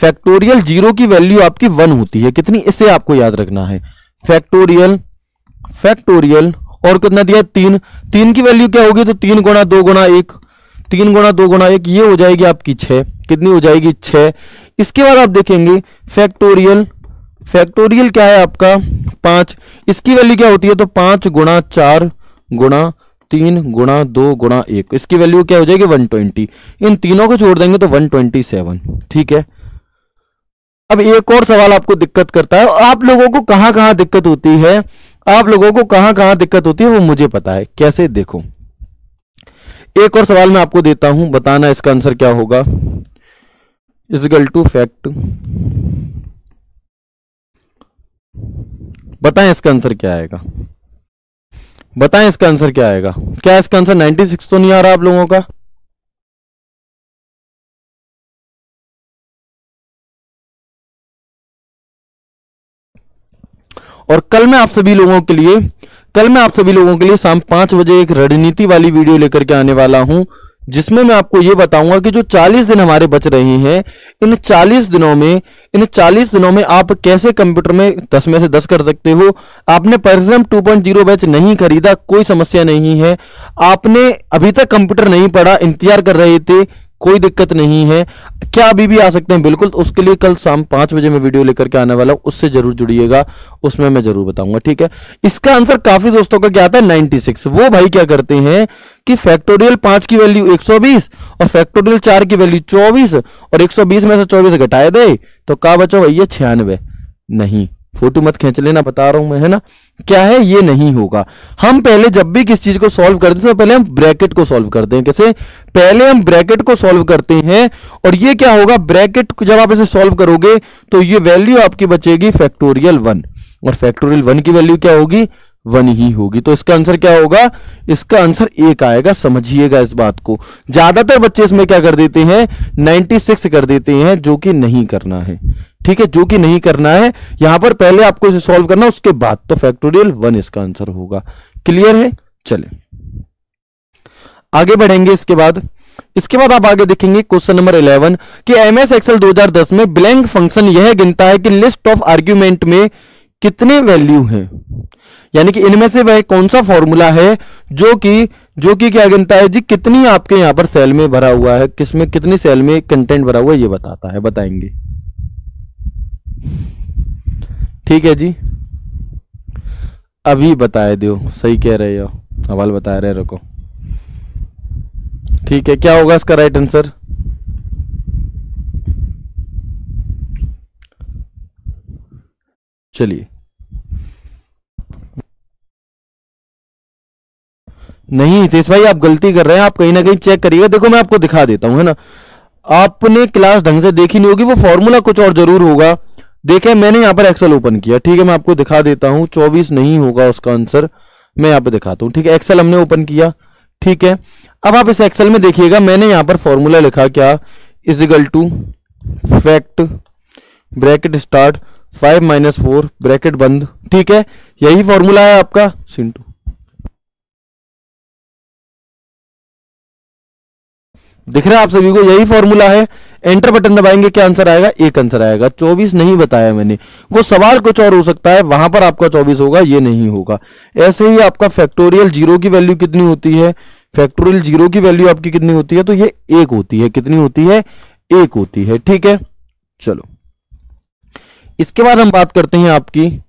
फैक्टोरियल ज़ीरो की वैल्यू आपकी वन होती है। कितनी, इसे आपको याद रखना है। फैक्टोरियल फैक्टोरियल और कितना दिया? तीन। तीन की वैल्यू क्या होगी? तो तीन गुणा दो गुणा एक। तीन गुणा दो गुणा एक, ये हो जाएगी आपकी छह। कितनी हो जाएगी? छह। इसके बाद आप देखेंगे फैक्टोरियल फैक्टोरियल क्या है आपका? पाँच। इसकी वैल्यू क्या होती है? तो पाँच गुणा चार गुणा तीन गुणा दो गुणा एक। इसकी वैल्यू क्या हो जाएगी? वन ट्वेंटी इन तीनों को छोड़ देंगे तो वन ट्वेंटी सेवन ठीक है? अब एक और सवाल आपको दिक्कत करता है। आप लोगों को कहाँ कहाँ दिक्कत होती है? आप लोगों को कहाँ कहाँ दिक्कत होती है वो मुझे पता है। कैसे देखो? एक और सवाल मैं आपको देता हूँ, बताना इसका आंसर क्या होगा। Equal to fact. बताएँ इसका आंसर क्या आएगा। बताएँ इसका आंसर क्या आएगा। क्या इसका आंसर 96 तो नहीं आ रहा आप लोगों का? और कल मैं आप सभी लोगों के लिए, कल मैं आप सभी लोगों के लिए शाम पाँच बजे एक रणनीति वाली वीडियो लेकर के आने वाला हूँ, जिसमें मैं आपको यह बताऊँगा कि जो 40 दिन हमारे बच रहे हैं, इन 40 दिनों में, इन 40 दिनों में आप कैसे कंप्यूटर में 10 में से 10 कर सकते हो? आपने परिश्रम 2.0 बैच नहीं खरीदा, कोई समस्या नहीं है। आपने अभी तक कंप्यूटर नहीं पढ़ा, इंतज़ार कर रहे थे कोई दिक्कत नहीं है। क्या अभी भी आ सकते हैं? बिल्कुल, उसके लिए कल शाम पाँच बजे मैं वीडियो लेकर के आने वाला हूँ। उससे ज़रूर जुड़िएगा। उसमें मैं ज़रूर बताऊँगा, ठीक है? इसका आंसर काफ़ी दोस्तों का क्या आता है? 96 वो भाई क्या करते हैं कि फैक्टोरियल पाँच की वैल्यू 120 और फैक्टोरियल चार की वैल्यू 24 और 120 में से 24 घटाए दे तो कहा बचो भैया छियानवे? नहीं। फ़ोटो मत खींच लेना, बता रहा हूँ मैं, है ना? क्या है? ये नहीं होगा। हम पहले जब भी किस चीज़ को सॉल्व करते हैं तो पहले हम ब्रैकेट को सॉल्व करते हैं, कैसे? पहले हम ब्रैकेट को सॉल्व करते हैं, और ये क्या होगा? ब्रैकेट जब आप इसे सॉल्व करोगे तो ये वैल्यू आपकी बचेगी फैक्टोरियल वन और फैक्टोरियल वन की वैल्यू क्या होगी? वन ही होगी। तो इसका आंसर क्या होगा? इसका आंसर एक आएगा, समझिएगा इस बात को। ज़्यादातर बच्चे इसमें क्या कर देते हैं? 96 कर देते हैं, जो कि नहीं करना है। ठीक है, जो कि नहीं करना है, यहाँ पर पहले आपको इसे सॉल्व करना उसके बाद तो फैक्टोरियल वन इसका आंसर होगा। क्लियर है? चले। आगे बढ़ेंगे इसके बाद। इसके बाद आप आगे देखेंगे क्वेश्चन नंबर 11 कि एम एमएस एक्सेल 2010 में ब्लैंक फ़ंक्शन यह गिनता है कि लिस्ट ऑफ़ आर्ग्यूमेंट में कितने वैल्यू हैं। यानी कि इनमें से वह कौन सा फॉर्मूला है जो कि जो कि क्या गिनता है जी? कितनी आपके यहाँ पर सेल में भरा हुआ है, किसमें, कितनी सेल में कंटेंट भरा हुआ है, ये बताता है, बताएँगे। ठीक है जी। अभी बताए दो सही कह रहे हो। सवाल बता रहे रखो ठीक है, क्या होगा इसका राइट आंसर चलिए। नहीं, हितेश भाई, आप गलती कर रहे हैं, आप कहीं ना कहीं चेक करिएगा। देखो, मैं आपको दिखा देता हूँ, है ना? आपने क्लास ढंग से देखी नहीं होगी, वो फॉर्मूला कुछ और ज़रूर होगा। देखें मैंने यहाँ पर एक्सेल ओपन किया। ठीक है, मैं आपको दिखा देता हूँ। चौबीस नहीं होगा उसका आंसर मैं यहाँ पे दिखाता हूँ। ठीक है एक्सेल हमने ओपन किया। ठीक है, अब आप इस एक्सेल में देखिएगा, मैंने यहाँ पर फॉर्मूला लिखा क्या? Equal to fact bracket start five minus four bracket बंद। ठीक है, यही फॉर्मूला है आपका, सिंटू। दिख रहा है आप सभी को? यही फॉर्मूला है। एंटर बटन दबाएँगे, क्या आंसर आएगा? एक आंसर आएगा। चौबीस नहीं बताया मैंने। वो सवाल कुछ और हो सकता है, वहाँ पर आपका चौबीस होगा, ये नहीं होगा। ऐसे ही आपका फैक्टोरियल ज़ीरो की वैल्यू कितनी होती है? फैक्टोरियल ज़ीरो की वैल्यू आपकी कितनी होती है? तो ये एक होती है। कितनी होती है? एक होती है। ठीक है? चलो। इसके बाद हम बात करते हैं आपकी।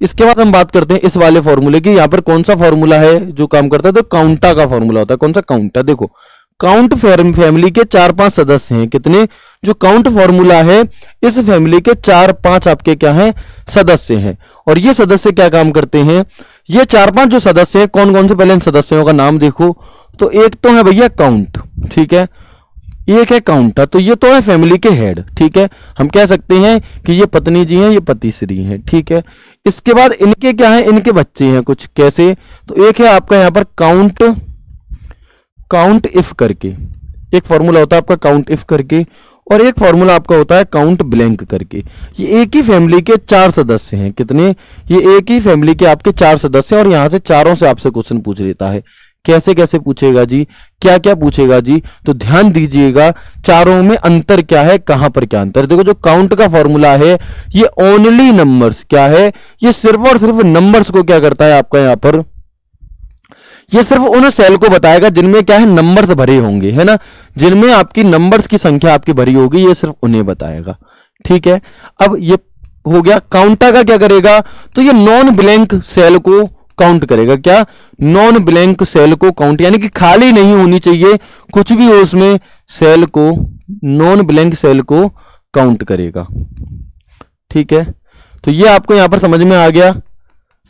इसके बाद हम बात करते हैं इस वाले फॉर्मूले की। यहाँ पर कौन सा फॉर्मूला है जो काम करता है? तो काउंटा का फॉर्मूला होता है। कौन सा काउंटा देखो काउंट फैमिली के चार पाँच सदस्य हैं। कितने? जो काउंट फॉर्मूला है, इस फैमिली के चार पाँच आपके क्या हैं? सदस्य हैं। और ये सदस्य क्या काम करते हैं? ये चार पाँच जो सदस्य हैं कौन कौन से पहले इन सदस्यों का नाम देखो। तो एक तो है भैया काउंट ठीक है? एक है काउंटर तो ये तो है फैमिली के हेड ठीक है? हम कह सकते हैं कि ये पत्नी जी हैं, ये पति श्री हैं, ठीक है? इसके बाद इनके क्या है? इनके बच्चे हैं कुछ, कैसे? तो एक है आपका यहाँ पर काउंट काउंट इफ़ करके। एक फॉर्मूला होता है आपका काउंट इफ़ करके और एक फॉर्मूला आपका होता है काउंट ब्लैंक करके। ये एक ही फैमिली के चार सदस्य हैं। कितने? ये एक ही फैमिली के आपके चार सदस्य हैं और यहाँ से चारों से आपसे क्वेश्चन पूछ लेता है। कैसे कैसे पूछेगा जी? क्या क्या पूछेगा जी? तो ध्यान दीजिएगा, चारों में अंतर क्या है, कहाँ पर क्या अंतर? देखो जो काउंट का फॉर्मूला है, ये ओनली नंबर्स क्या है? ये सिर्फ़ और सिर्फ़ नंबर्स को क्या करता है आपका यहाँ पर? ये सिर्फ़ उन सेल को बताएगा जिनमें क्या है नंबर्स भरे होंगे, है ना? जिनमें आपकी नंबर्स की संख्या आपकी भरी होगी, ये सिर्फ़ उन्हें बताएगा। ठीक है? अब ये हो गया काउंटा का क्या करेगा? तो ये नॉन ब्लैंक सेल को काउंट करेगा। क्या? नॉन ब्लैंक सेल को काउंट यानी कि खाली नहीं होनी चाहिए, कुछ भी हो उसमें सेल को नॉन ब्लैंक सेल को काउंट करेगा। ठीक है? तो ये आपको यहाँ पर समझ में आ गया।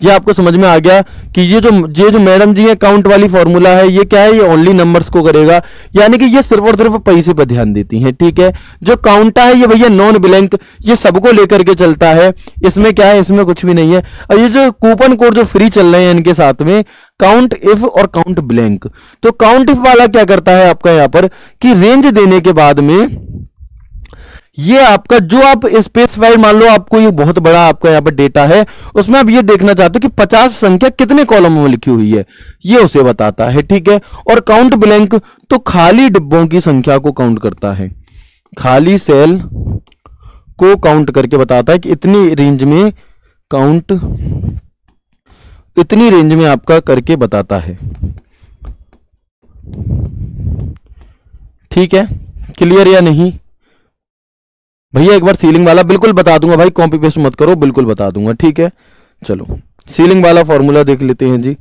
ये आपको समझ में आ गया कि ये जो ये जो मैडम जी है काउंट वाली फॉर्मूला है, ये क्या है? ये ओनली नंबर्स को करेगा। यानी कि ये सिर्फ़ और सिर्फ़ पैसे पर ध्यान देती हैं, ठीक है? जो काउंटा है, ये भैया नॉन ब्लैंक ये सबको लेकर के चलता है। इसमें क्या है? इसमें कुछ भी नहीं है। और ये जो कूपन कोड जो फ्री चल रहे हैं इनके साथ में काउंट इफ़ और काउंट ब्लैंक तो काउंट इफ़ वाला क्या करता है आपका यहाँ पर? कि रेंज देने के बाद में ये आपका, जो आप स्पेसिफाई मान लो आपको ये बहुत बड़ा आपका यहाँ पर डेटा है, उसमें आप ये देखना चाहते हो कि 50 संख्या कितने कॉलम में लिखी हुई है। ये उसे बताता है, ठीक है? और काउंट ब्लैंक तो खाली डिब्बों की संख्या को काउंट करता है। खाली सेल को काउंट करके बताता है कि इतनी रेंज में काउंट इतनी रेंज में आपका करके बताता है। ठीक है? क्लियर या नहीं? भैया, एक बार सीलिंग वाला बिल्कुल बता दूँगा भाई कॉपी पेस्ट मत करो, बिल्कुल बता दूँगा, ठीक है? चलो सीलिंग वाला फॉर्मूला देख लेते हैं जी।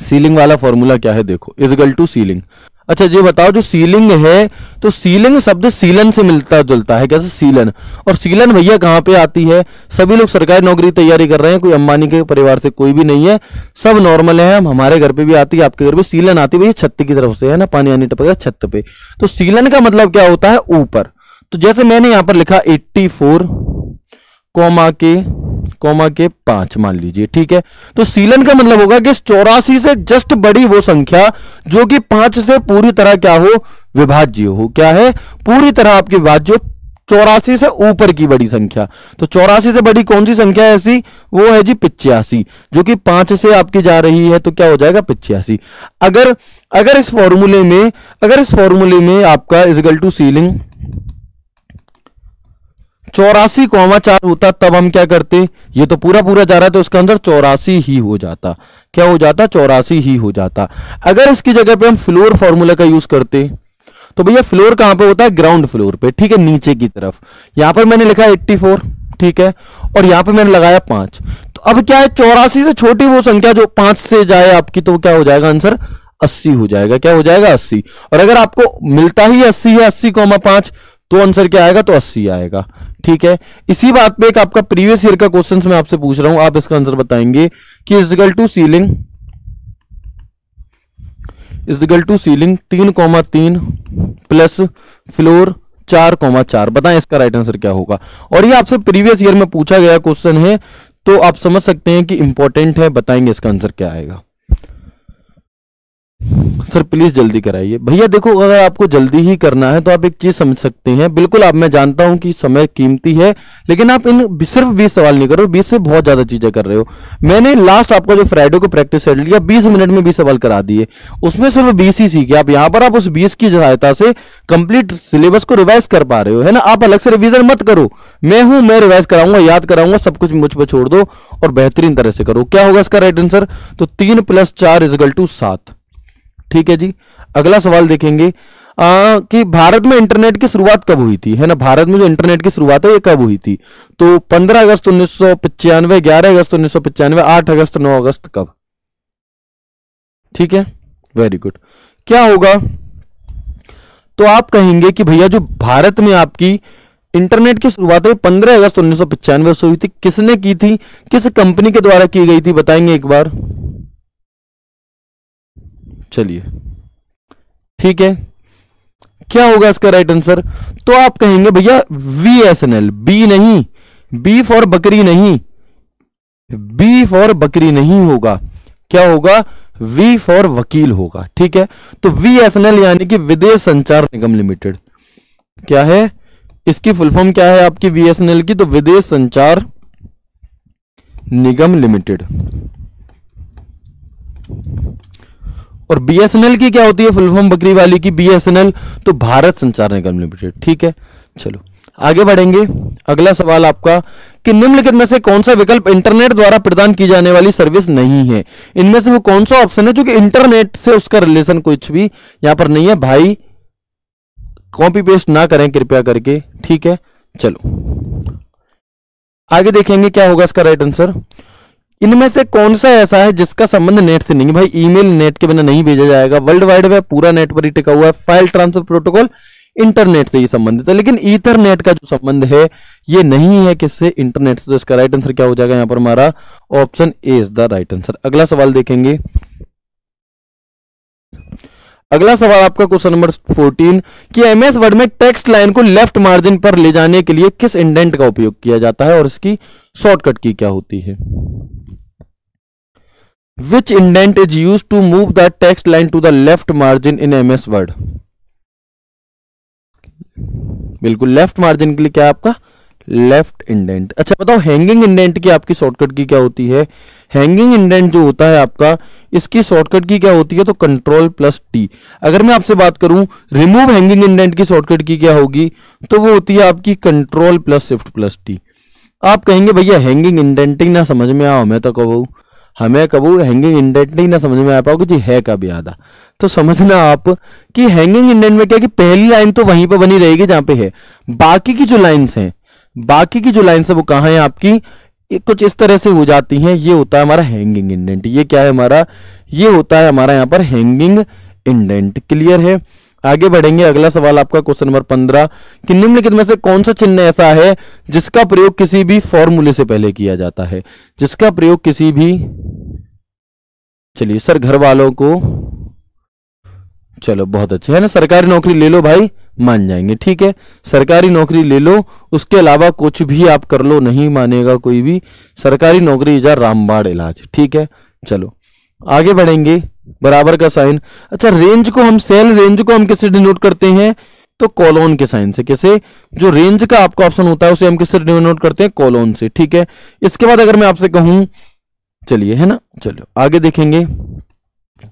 सीलिंग वाला फॉर्मूला क्या है देखो इजगल टू सीलिंग अच्छा जी बताओ, जो सीलिंग है तो सीलिंग शब्द सीलन से मिलता, जुलता है, कैसे सीलन और सीलन भैया कहाँ पे आती है? सभी लोग सरकारी नौकरी तैयारी कर रहे हैं, कोई अंबानी के परिवार से कोई भी नहीं है, सब नॉर्मल है, हम हमारे घर पे भी आती है आपके घर पे सीलन आती है भैया छत की तरफ़ से, है ना, पानी आनी टपकेगा छत पे। तो सीलन का मतलब क्या होता है? ऊपर। तो जैसे मैंने यहाँ पर लिखा 84 कोमा के कोमा के पाँच मान लीजिए, ठीक है? तो सीलन का मतलब होगा कि चौरासी से जस्ट बड़ी वो संख्या जो कि पाँच से पूरी तरह क्या हो, विभाज्य हो। क्या है? पूरी तरह आपकी विभाज्य चौरासी से ऊपर की बड़ी संख्या। तो चौरासी से बड़ी कौन सी संख्या है ऐसी? वो है जी पिच्यासी, जो कि पाँच से आपकी जा रही है तो क्या हो जाएगा पिच्यासी। अगर अगर इस फॉर्मूले में, अगर इस फॉर्मूले में आपका इजगल टू सीलिंग चौरासी कौमा चार होता, तब हम क्या करते? ये तो पूरा पूरा जा रहा है तो इसके अंदर चौरासी ही हो जाता। क्या हो जाता? चौरासी ही हो जाता। अगर इसकी जगह पे हम फ्लोर फॉर्मूला का यूज़ करते तो भैया फ्लोर कहाँ पे होता है? ग्राउंड फ्लोर पे, ठीक है, नीचे की तरफ़। यहाँ पर मैंने लिखा एट्टी फोर, ठीक है, और यहाँ पर मैंने लगाया पाँच। तो अब क्या है, चौरासी से छोटी वो संख्या जो पाँच से जाए आपकी तो क्या हो जाएगा? आंसर अस्सी हो जाएगा। क्या हो जाएगा? अस्सी। और अगर आपको मिलता ही अस्सी है, अस्सी कौमा पाँच तो आंसर क्या आएगा? तो अस्सी आएगा। ठीक है? इसी बात पे एक आपका प्रीवियस ईयर का क्वेश्चन मैं आपसे पूछ रहा हूँ, आप इसका आंसर बताएँगे कि equal to ceiling equal to ceiling तीन कॉमा तीन प्लस फ्लोर चार कॉमा चार। बताएँ इसका राइट आंसर क्या होगा? और ये आपसे प्रीवियस ईयर में पूछा गया क्वेश्चन है तो आप समझ सकते हैं कि इंपॉर्टेंट है, बताएँगे इसका आंसर क्या आएगा। सर प्लीज़ जल्दी कराइए। भैया, देखो, अगर आपको जल्दी ही करना है तो आप एक चीज़ समझ सकते हैं। बिल्कुल, आप, मैं जानता हूँ कि समय कीमती है, लेकिन आप इन सिर्फ़ 20 सवाल नहीं करो 20 से बहुत ज़्यादा चीज़ें कर रहे हो। मैंने लास्ट आपका जो फ्राइडे को प्रैक्टिस सेट लिया 20 मिनट में 20 सवाल करा दिए। उसमें सिर्फ़ 20 ही सीखे आप यहाँ पर, आप उस 20 की सहायता से कंप्लीट सिलेबस को रिवाइज कर पा रहे हो, है ना? आप अलग से रिविजन मत करो। मैं हूँ, मैं रिवाइज कराऊँगा, याद कराऊँगा, सब कुछ मुझ पर छोड़ दो और बेहतरीन तरह से करो। क्या होगा इसका राइट आंसर तो तीन प्लस चार इजगल टू सात। ठीक है जी। अगला सवाल देखेंगे। आ, कि भारत में इंटरनेट की शुरुआत कब हुई थी? है ना भारत में जो इंटरनेट की शुरुआत है ये कब हुई थी? तो 15 अगस्त उन्नीस सौ पिचानवे ग्यारह अगस्त उन्नीस सौ पिचानवे आठ अगस्त नौ अगस्त कब? ठीक है? वेरी गुड क्या होगा? तो आप कहेंगे कि भैया जो भारत में आपकी इंटरनेट की शुरुआत है पंद्रह अगस्त उन्नीस सौ पिचानवे से हुई थी। किसने की थी? किस कंपनी के द्वारा की गई थी? बताएँगे एक बार। चलिए। ठीक है। क्या होगा इसका राइट आंसर तो आप कहेंगे, भैया V S N L B नहीं बी फॉर बकरी नहीं बी फॉर बकरी नहीं होगा। क्या होगा? वी फॉर वकील होगा। ठीक है? तो वी एस एन एल यानी कि विदेश संचार निगम लिमिटेड। क्या है? इसकी फुल फॉर्म क्या है आपकी वी एस एन एल की? तो विदेश संचार निगम लिमिटेड। और बीएसएनएल की क्या होती है? फुल फॉर्म बकरी वाली की बीएसएनएल तो भारत संचार निगम लिमिटेड ठीक है? चलो, आगे बढ़ेंगे। अगला सवाल आपका, कि निम्नलिखित में से कौन सा विकल्प इंटरनेट द्वारा प्रदान की जाने वाली सर्विस नहीं है? इनमें से वो कौन सा ऑप्शन है? जो कि इंटरनेट से उसका रिलेशन कुछ भी यहाँ पर नहीं है। भाई कॉपी पेस्ट ना करें, कृपया करके, ठीक है? चलो, आगे देखेंगे क्या होगा इसका राइट आंसर इनमें से कौन सा ऐसा है जिसका संबंध नेट से नहीं है? भाई, ईमेल नेट के बिना नहीं भेजा जाएगा। वर्ल्ड वाइड वेब पूरा नेट पर ही टिका हुआ है। फ़ाइल ट्रांसफ़र प्रोटोकॉल इंटरनेट से ही संबंधित है। लेकिन ईथरनेट का जो संबंध है, ये नहीं है किससे? इंटरनेट से। तो इसका राइट आंसर क्या हो जाएगा यहाँ पर हमारा? Option A is the right answer अगला सवाल देखेंगे। अगला सवाल आपका क्वेश्चन नंबर 14 कि एमएस वर्ड में टेक्स्ट लाइन को लेफ़्ट मार्जिन पर ले जाने के लिए किस इंडेंट का उपयोग किया जाता है? और इसकी शॉर्टकट की क्या होती है? Which indent is used to move the text line to the left margin in ms word? बिल्कुल लेफ़्ट मार्जिन के लिए क्या आपका? लेफ़्ट इंडेंट अच्छा बताओ हैंगिंग इंडेंट की आपकी शॉर्टकट की क्या होती है? हैंगिंग इंडेंट जो होता है आपका, इसकी शॉर्टकट की क्या होती है? तो कंट्रोल प्लस टी अगर मैं आपसे बात करूँ रिमूव हैंगिंग इंडेंट की शॉर्टकट की क्या होगी? तो वो होती है आपकी control plus shift plus T आप कहेंगे, भैया हैंगिंग इंडेंटिंग ना समझ में आओ मैं तो कहूँ हमें कबू हैंगिंग इंडेंट नहीं ना समझ में आ पाओगे जी है कब यादा तो समझना आप कि हैंगिंग इंडेंट में क्या कि पहली लाइन तो वहीं पर बनी रहेगी जहाँ पे है। बाकी की जो लाइंस हैं, बाकी की जो लाइन्स है वो कहाँ है आपकी? कुछ इस तरह से हो जाती हैं। ये होता है हमारा हैंगिंग इंडेंट ये क्या है हमारा? ये होता है हमारा यहाँ पर हैंगिंग इंडेंट क्लियर है? आगे बढ़ेंगे, अगला सवाल आपका क्वेश्चन नंबर पंद्रह। कि निम्नलिखित में से कौन सा चिन्ह ऐसा है जिसका प्रयोग किसी भी फॉर्मूले से पहले किया जाता है? जिसका प्रयोग किसी भी, चलिए सर घर वालों को, चलो, बहुत अच्छे। है ना? सरकारी नौकरी ले लो भाई, मान जाएँगे, ठीक है? सरकारी नौकरी ले लो, उसके अलावा कुछ भी आप कर लो, नहीं मानेगा कोई भी। सरकारी नौकरी इजा रामबाड़ इलाज, ठीक है? चलो, आगे बढ़ेंगे। बराबर का साइन। अच्छा रेंज को हम सेल रेंज को हम किससे डिनोट करते हैं? तो कॉलोन के साइन से। कैसे? जो रेंज का आपका ऑप्शन होता है, उसे हम किससे डिनोट करते हैं? कॉलोन से। ठीक है? इसके बाद अगर मैं आपसे कहूँ, चलिए, है ना? चलो, आगे देखेंगे।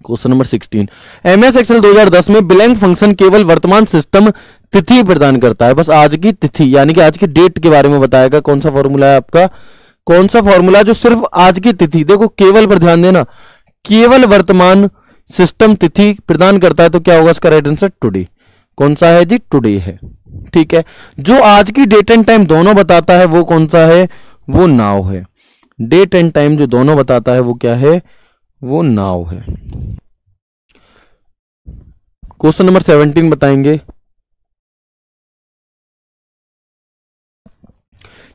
Question number 16 M S Excel 2010 में ब्लैंक फ़ंक्शन केवल वर्तमान सिस्टम तिथि प्रदान करता है। बस आज की तिथि, यानी कि आज की डेट के बारे में बताएगा। कौन सा फॉर्मूला है आपका? कौन सा फॉर्मूला जो सिर्फ़ आज की तिथि? देखो, केवल पर ध्यान देना। केवल वर्तमान सिस्टम तिथि प्रदान करता है तो क्या होगा इसका राइट आंसर टुडे कौन सा है जी? टुडे है। ठीक है? जो आज की डेट एंड टाइम दोनों बताता है, वो कौन सा है? वो नाव है। डेट एंड टाइम जो दोनों बताता है, वो क्या है? वो नाव है। क्वेश्चन नंबर सेवनटीन बताएँगे।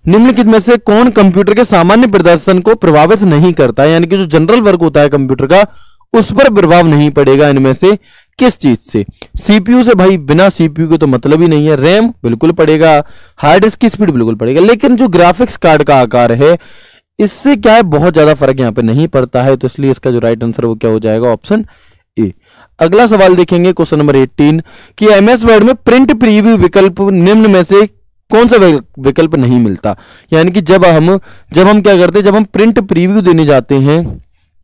निम्नलिखित में से कौन कंप्यूटर के सामान्य प्रदर्शन को प्रभावित नहीं करता? यानी कि जो जनरल वर्क होता है कंप्यूटर का, उस पर प्रभाव नहीं पड़ेगा इनमें से किस चीज़ से? सीपीयू से भाई, बिना सीपीयू के तो मतलब ही नहीं है। रैम बिल्कुल पड़ेगा, हार्ड डिस्क की स्पीड बिल्कुल पड़ेगा, लेकिन जो ग्राफिक्स कार्ड का आकार है, इससे क्या है? बहुत ज़्यादा फ़र्क यहाँ पे नहीं पड़ता है तो इसलिए इसका जो राइट आंसर वो क्या हो जाएगा? ऑप्शन ए अगला सवाल देखेंगे क्वेश्चन नंबर 18 कि एमएस वर्ड में प्रिंट प्रीव्यू विकल्प निम्न में से कौन सा विकल्प नहीं मिलता? यानी कि जब हम जब हम क्या करते हैं? जब हम प्रिंट प्रीव्यू देने जाते हैं,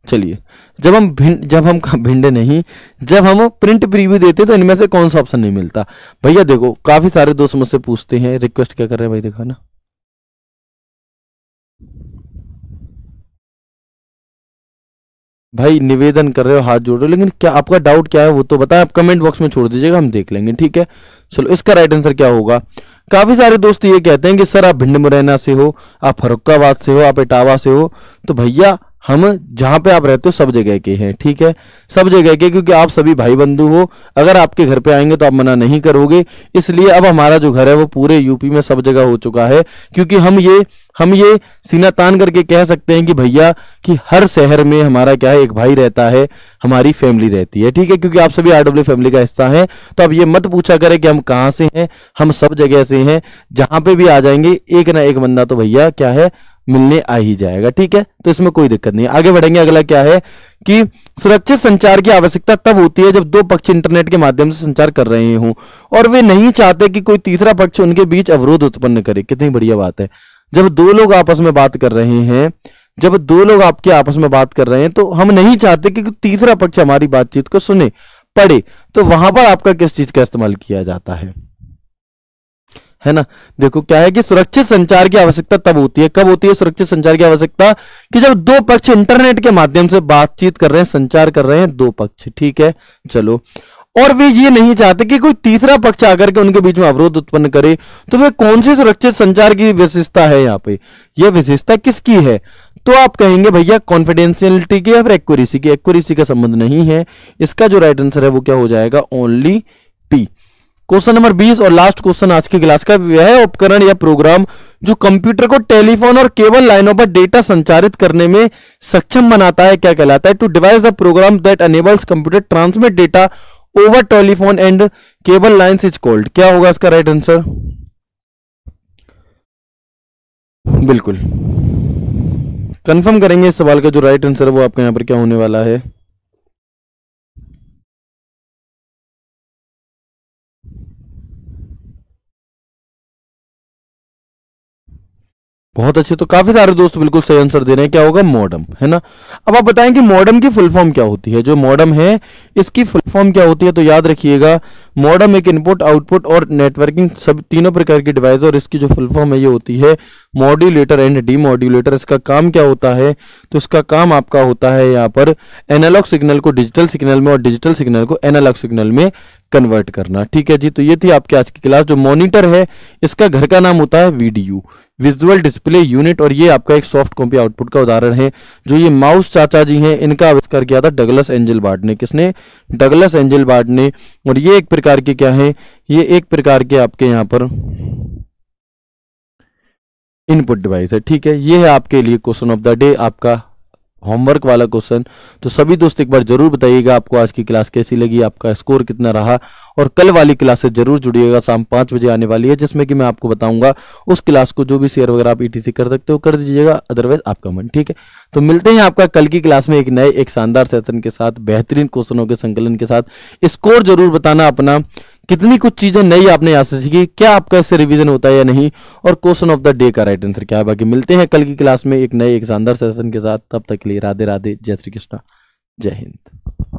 चलिए, जब हम भिंड जब हम भिंडे नहीं, जब हम प्रिंट प्रीव्यू देते तो इनमें से कौन सा ऑप्शन नहीं मिलता? भैया देखो, काफ़ी सारे दोस्त मुझसे पूछते हैं रिक्वेस्ट क्या कर रहे हैं भाई देखा ना भाई निवेदन कर रहे हो, हाथ जोड़ रहे हो, लेकिन क्या आपका डाउट क्या है वो तो बताएँ, आप कमेंट बॉक्स में छोड़ दीजिएगा, हम देख लेंगे, ठीक है? चलो, इसका राइट आंसर क्या होगा? काफ़ी सारे दोस्त ये कहते हैं कि, सर, आप भिंड मुरैना से हो, आप फरुखाबाद से हो, आप इटावा से हो तो भैया हम जहाँ पे आप रहते हो, सब जगह के हैं, ठीक है? सब जगह के, क्योंकि आप सभी भाई बंधु हो। अगर आपके घर पे आएँगे तो आप मना नहीं करोगे। इसलिए अब हमारा जो घर है, वो पूरे यूपी में सब जगह हो चुका है, क्योंकि हम ये हम ये सीना तान करके कह सकते हैं कि, भैया, कि हर शहर में हमारा क्या है, एक भाई रहता है, हमारी फैमिली रहती है। ठीक है? क्योंकि आप सभी आरडब्ल्यू फैमिली का हिस्सा हैं तो अब ये मत पूछा करें कि हम कहाँ से हैं, हम सब जगह से हैं। जहाँ पे भी आ जाएँगे, एक ना एक बंदा तो भैया, क्या है मिलने आ ही जाएगा, ठीक है? तो इसमें कोई दिक्कत नहीं आगे बढ़ेंगे, अगला क्या है कि सुरक्षित संचार की आवश्यकता तब होती है जब दो पक्ष इंटरनेट के माध्यम से संचार कर रहे हों, और वे नहीं चाहते कि कोई तीसरा पक्ष उनके बीच अवरोध उत्पन्न करे। कितनी बढ़िया बात है। जब दो लोग आपस में बात कर रहे हैं, जब दो लोग आपके आपस में बात कर रहे हैं तो हम नहीं चाहते कि तीसरा पक्ष हमारी बातचीत को सुने, पढ़े। तो वहाँ पर आपका किस चीज़ का इस्तेमाल किया जाता है? है ना? देखो, क्या है कि सुरक्षित संचार की आवश्यकता तब होती है, कब होती है सुरक्षित संचार की आवश्यकता? कि जब दो पक्ष इंटरनेट के माध्यम से बातचीत कर रहे हैं, संचार कर रहे हैं, दो पक्ष, ठीक है? चलो। और वे ये नहीं चाहते कि कोई तीसरा पक्ष आकर के उनके बीच में अवरोध उत्पन्न करे तो वे कौन सी सुरक्षित संचार की विशेषता है यहाँ पे? यह विशेषता किसकी है? तो आप कहेंगे, भैया कॉन्फिडेंशियलिटी की या फिर एक्यूरेसी की? एक्यूरेसी का संबंध नहीं है। इसका जो राइट आंसर है, वो क्या हो जाएगा? ओनली क्वेश्चन नंबर 20 और लास्ट क्वेश्चन आज की क्लास का वह उपकरण या प्रोग्राम जो कंप्यूटर को टेलीफोन और केबल लाइनों पर डेटा संचारित करने में सक्षम बनाता है, क्या कहलाता है? To device the program that enables computer transmit data over telephone and cable lines is called क्या होगा इसका राइट आंसर बिल्कुल। कंफर्म करेंगे इस सवाल का जो राइट आंसर वो आपके यहाँ पर क्या होने वाला है? बहुत अच्छे तो काफ़ी सारे दोस्त बिल्कुल सही आंसर दे रहे हैं। क्या होगा? मॉडम है ना? अब आप बताएँ कि मॉडम की फुल फॉर्म क्या होती है? जो मॉडम है, इसकी फुल फॉर्म क्या होती है? तो याद रखिएगा मॉडम एक इनपुट आउटपुट और नेटवर्किंग सब तीनों प्रकार की डिवाइस और इसकी जो फुल फॉर्म है, ये होती है मॉड्यूलेटर एंड डी मॉड्यूलेटर इसका काम क्या होता है? तो इसका काम आपका होता है यहाँ पर एनालॉग सिग्नल को डिजिटल सिग्नल में और डिजिटल सिग्नल को एनालॉग सिग्नल में कन्वर्ट करना। ठीक है जी तो ये थी आपकी आज की क्लास। जो मॉनिटर है, इसका घर का नाम होता है वीडीयू। विजुअल डिस्प्ले यूनिट और ये आपका एक सॉफ्ट कॉपी आउटपुट का उदाहरण है। जो ये माउस चाचा जी हैं, इनका आविष्कार किया था डगलस एंजल बार्ड ने। किसने? डगलस एंजल बार्ड ने। और ये एक प्रकार के क्या है? ये एक प्रकार के आपके यहाँ पर इनपुट डिवाइस है। ठीक है, ये है आपके लिए क्वेश्चन ऑफ़ द डे आपका होमवर्क वाला क्वेश्चन तो सभी दोस्त एक बार ज़रूर बताइएगा आपको आज की क्लास कैसी लगी, आपका स्कोर कितना रहा, और कल वाली क्लास से ज़रूर जुड़िएगा, शाम पाँच बजे आने वाली है, जिसमें कि मैं आपको बताऊँगा उस क्लास को जो भी शेयर वगैरह आप ईटीसी कर सकते हो, कर दीजिएगा अदरवाइज़ आपका मन ठीक है। तो मिलते हैं आपका कल की क्लास में एक नए, एक शानदार सेशन के साथ, बेहतरीन क्वेश्चनों के संकलन के साथ। स्कोर ज़रूर बताना अपना कितनी कुछ चीज़ें नई आपने यहाँ से सीखी, क्या आपका इससे रिवीजन होता है या नहीं, और क्वेश्चन ऑफ़ द डे का राइट आंसर क्या है? बाकी मिलते हैं कल की क्लास में एक नए एक शानदार सेशन के साथ, तब तक के लिए राधे राधे जय श्री कृष्णा, जय हिंद।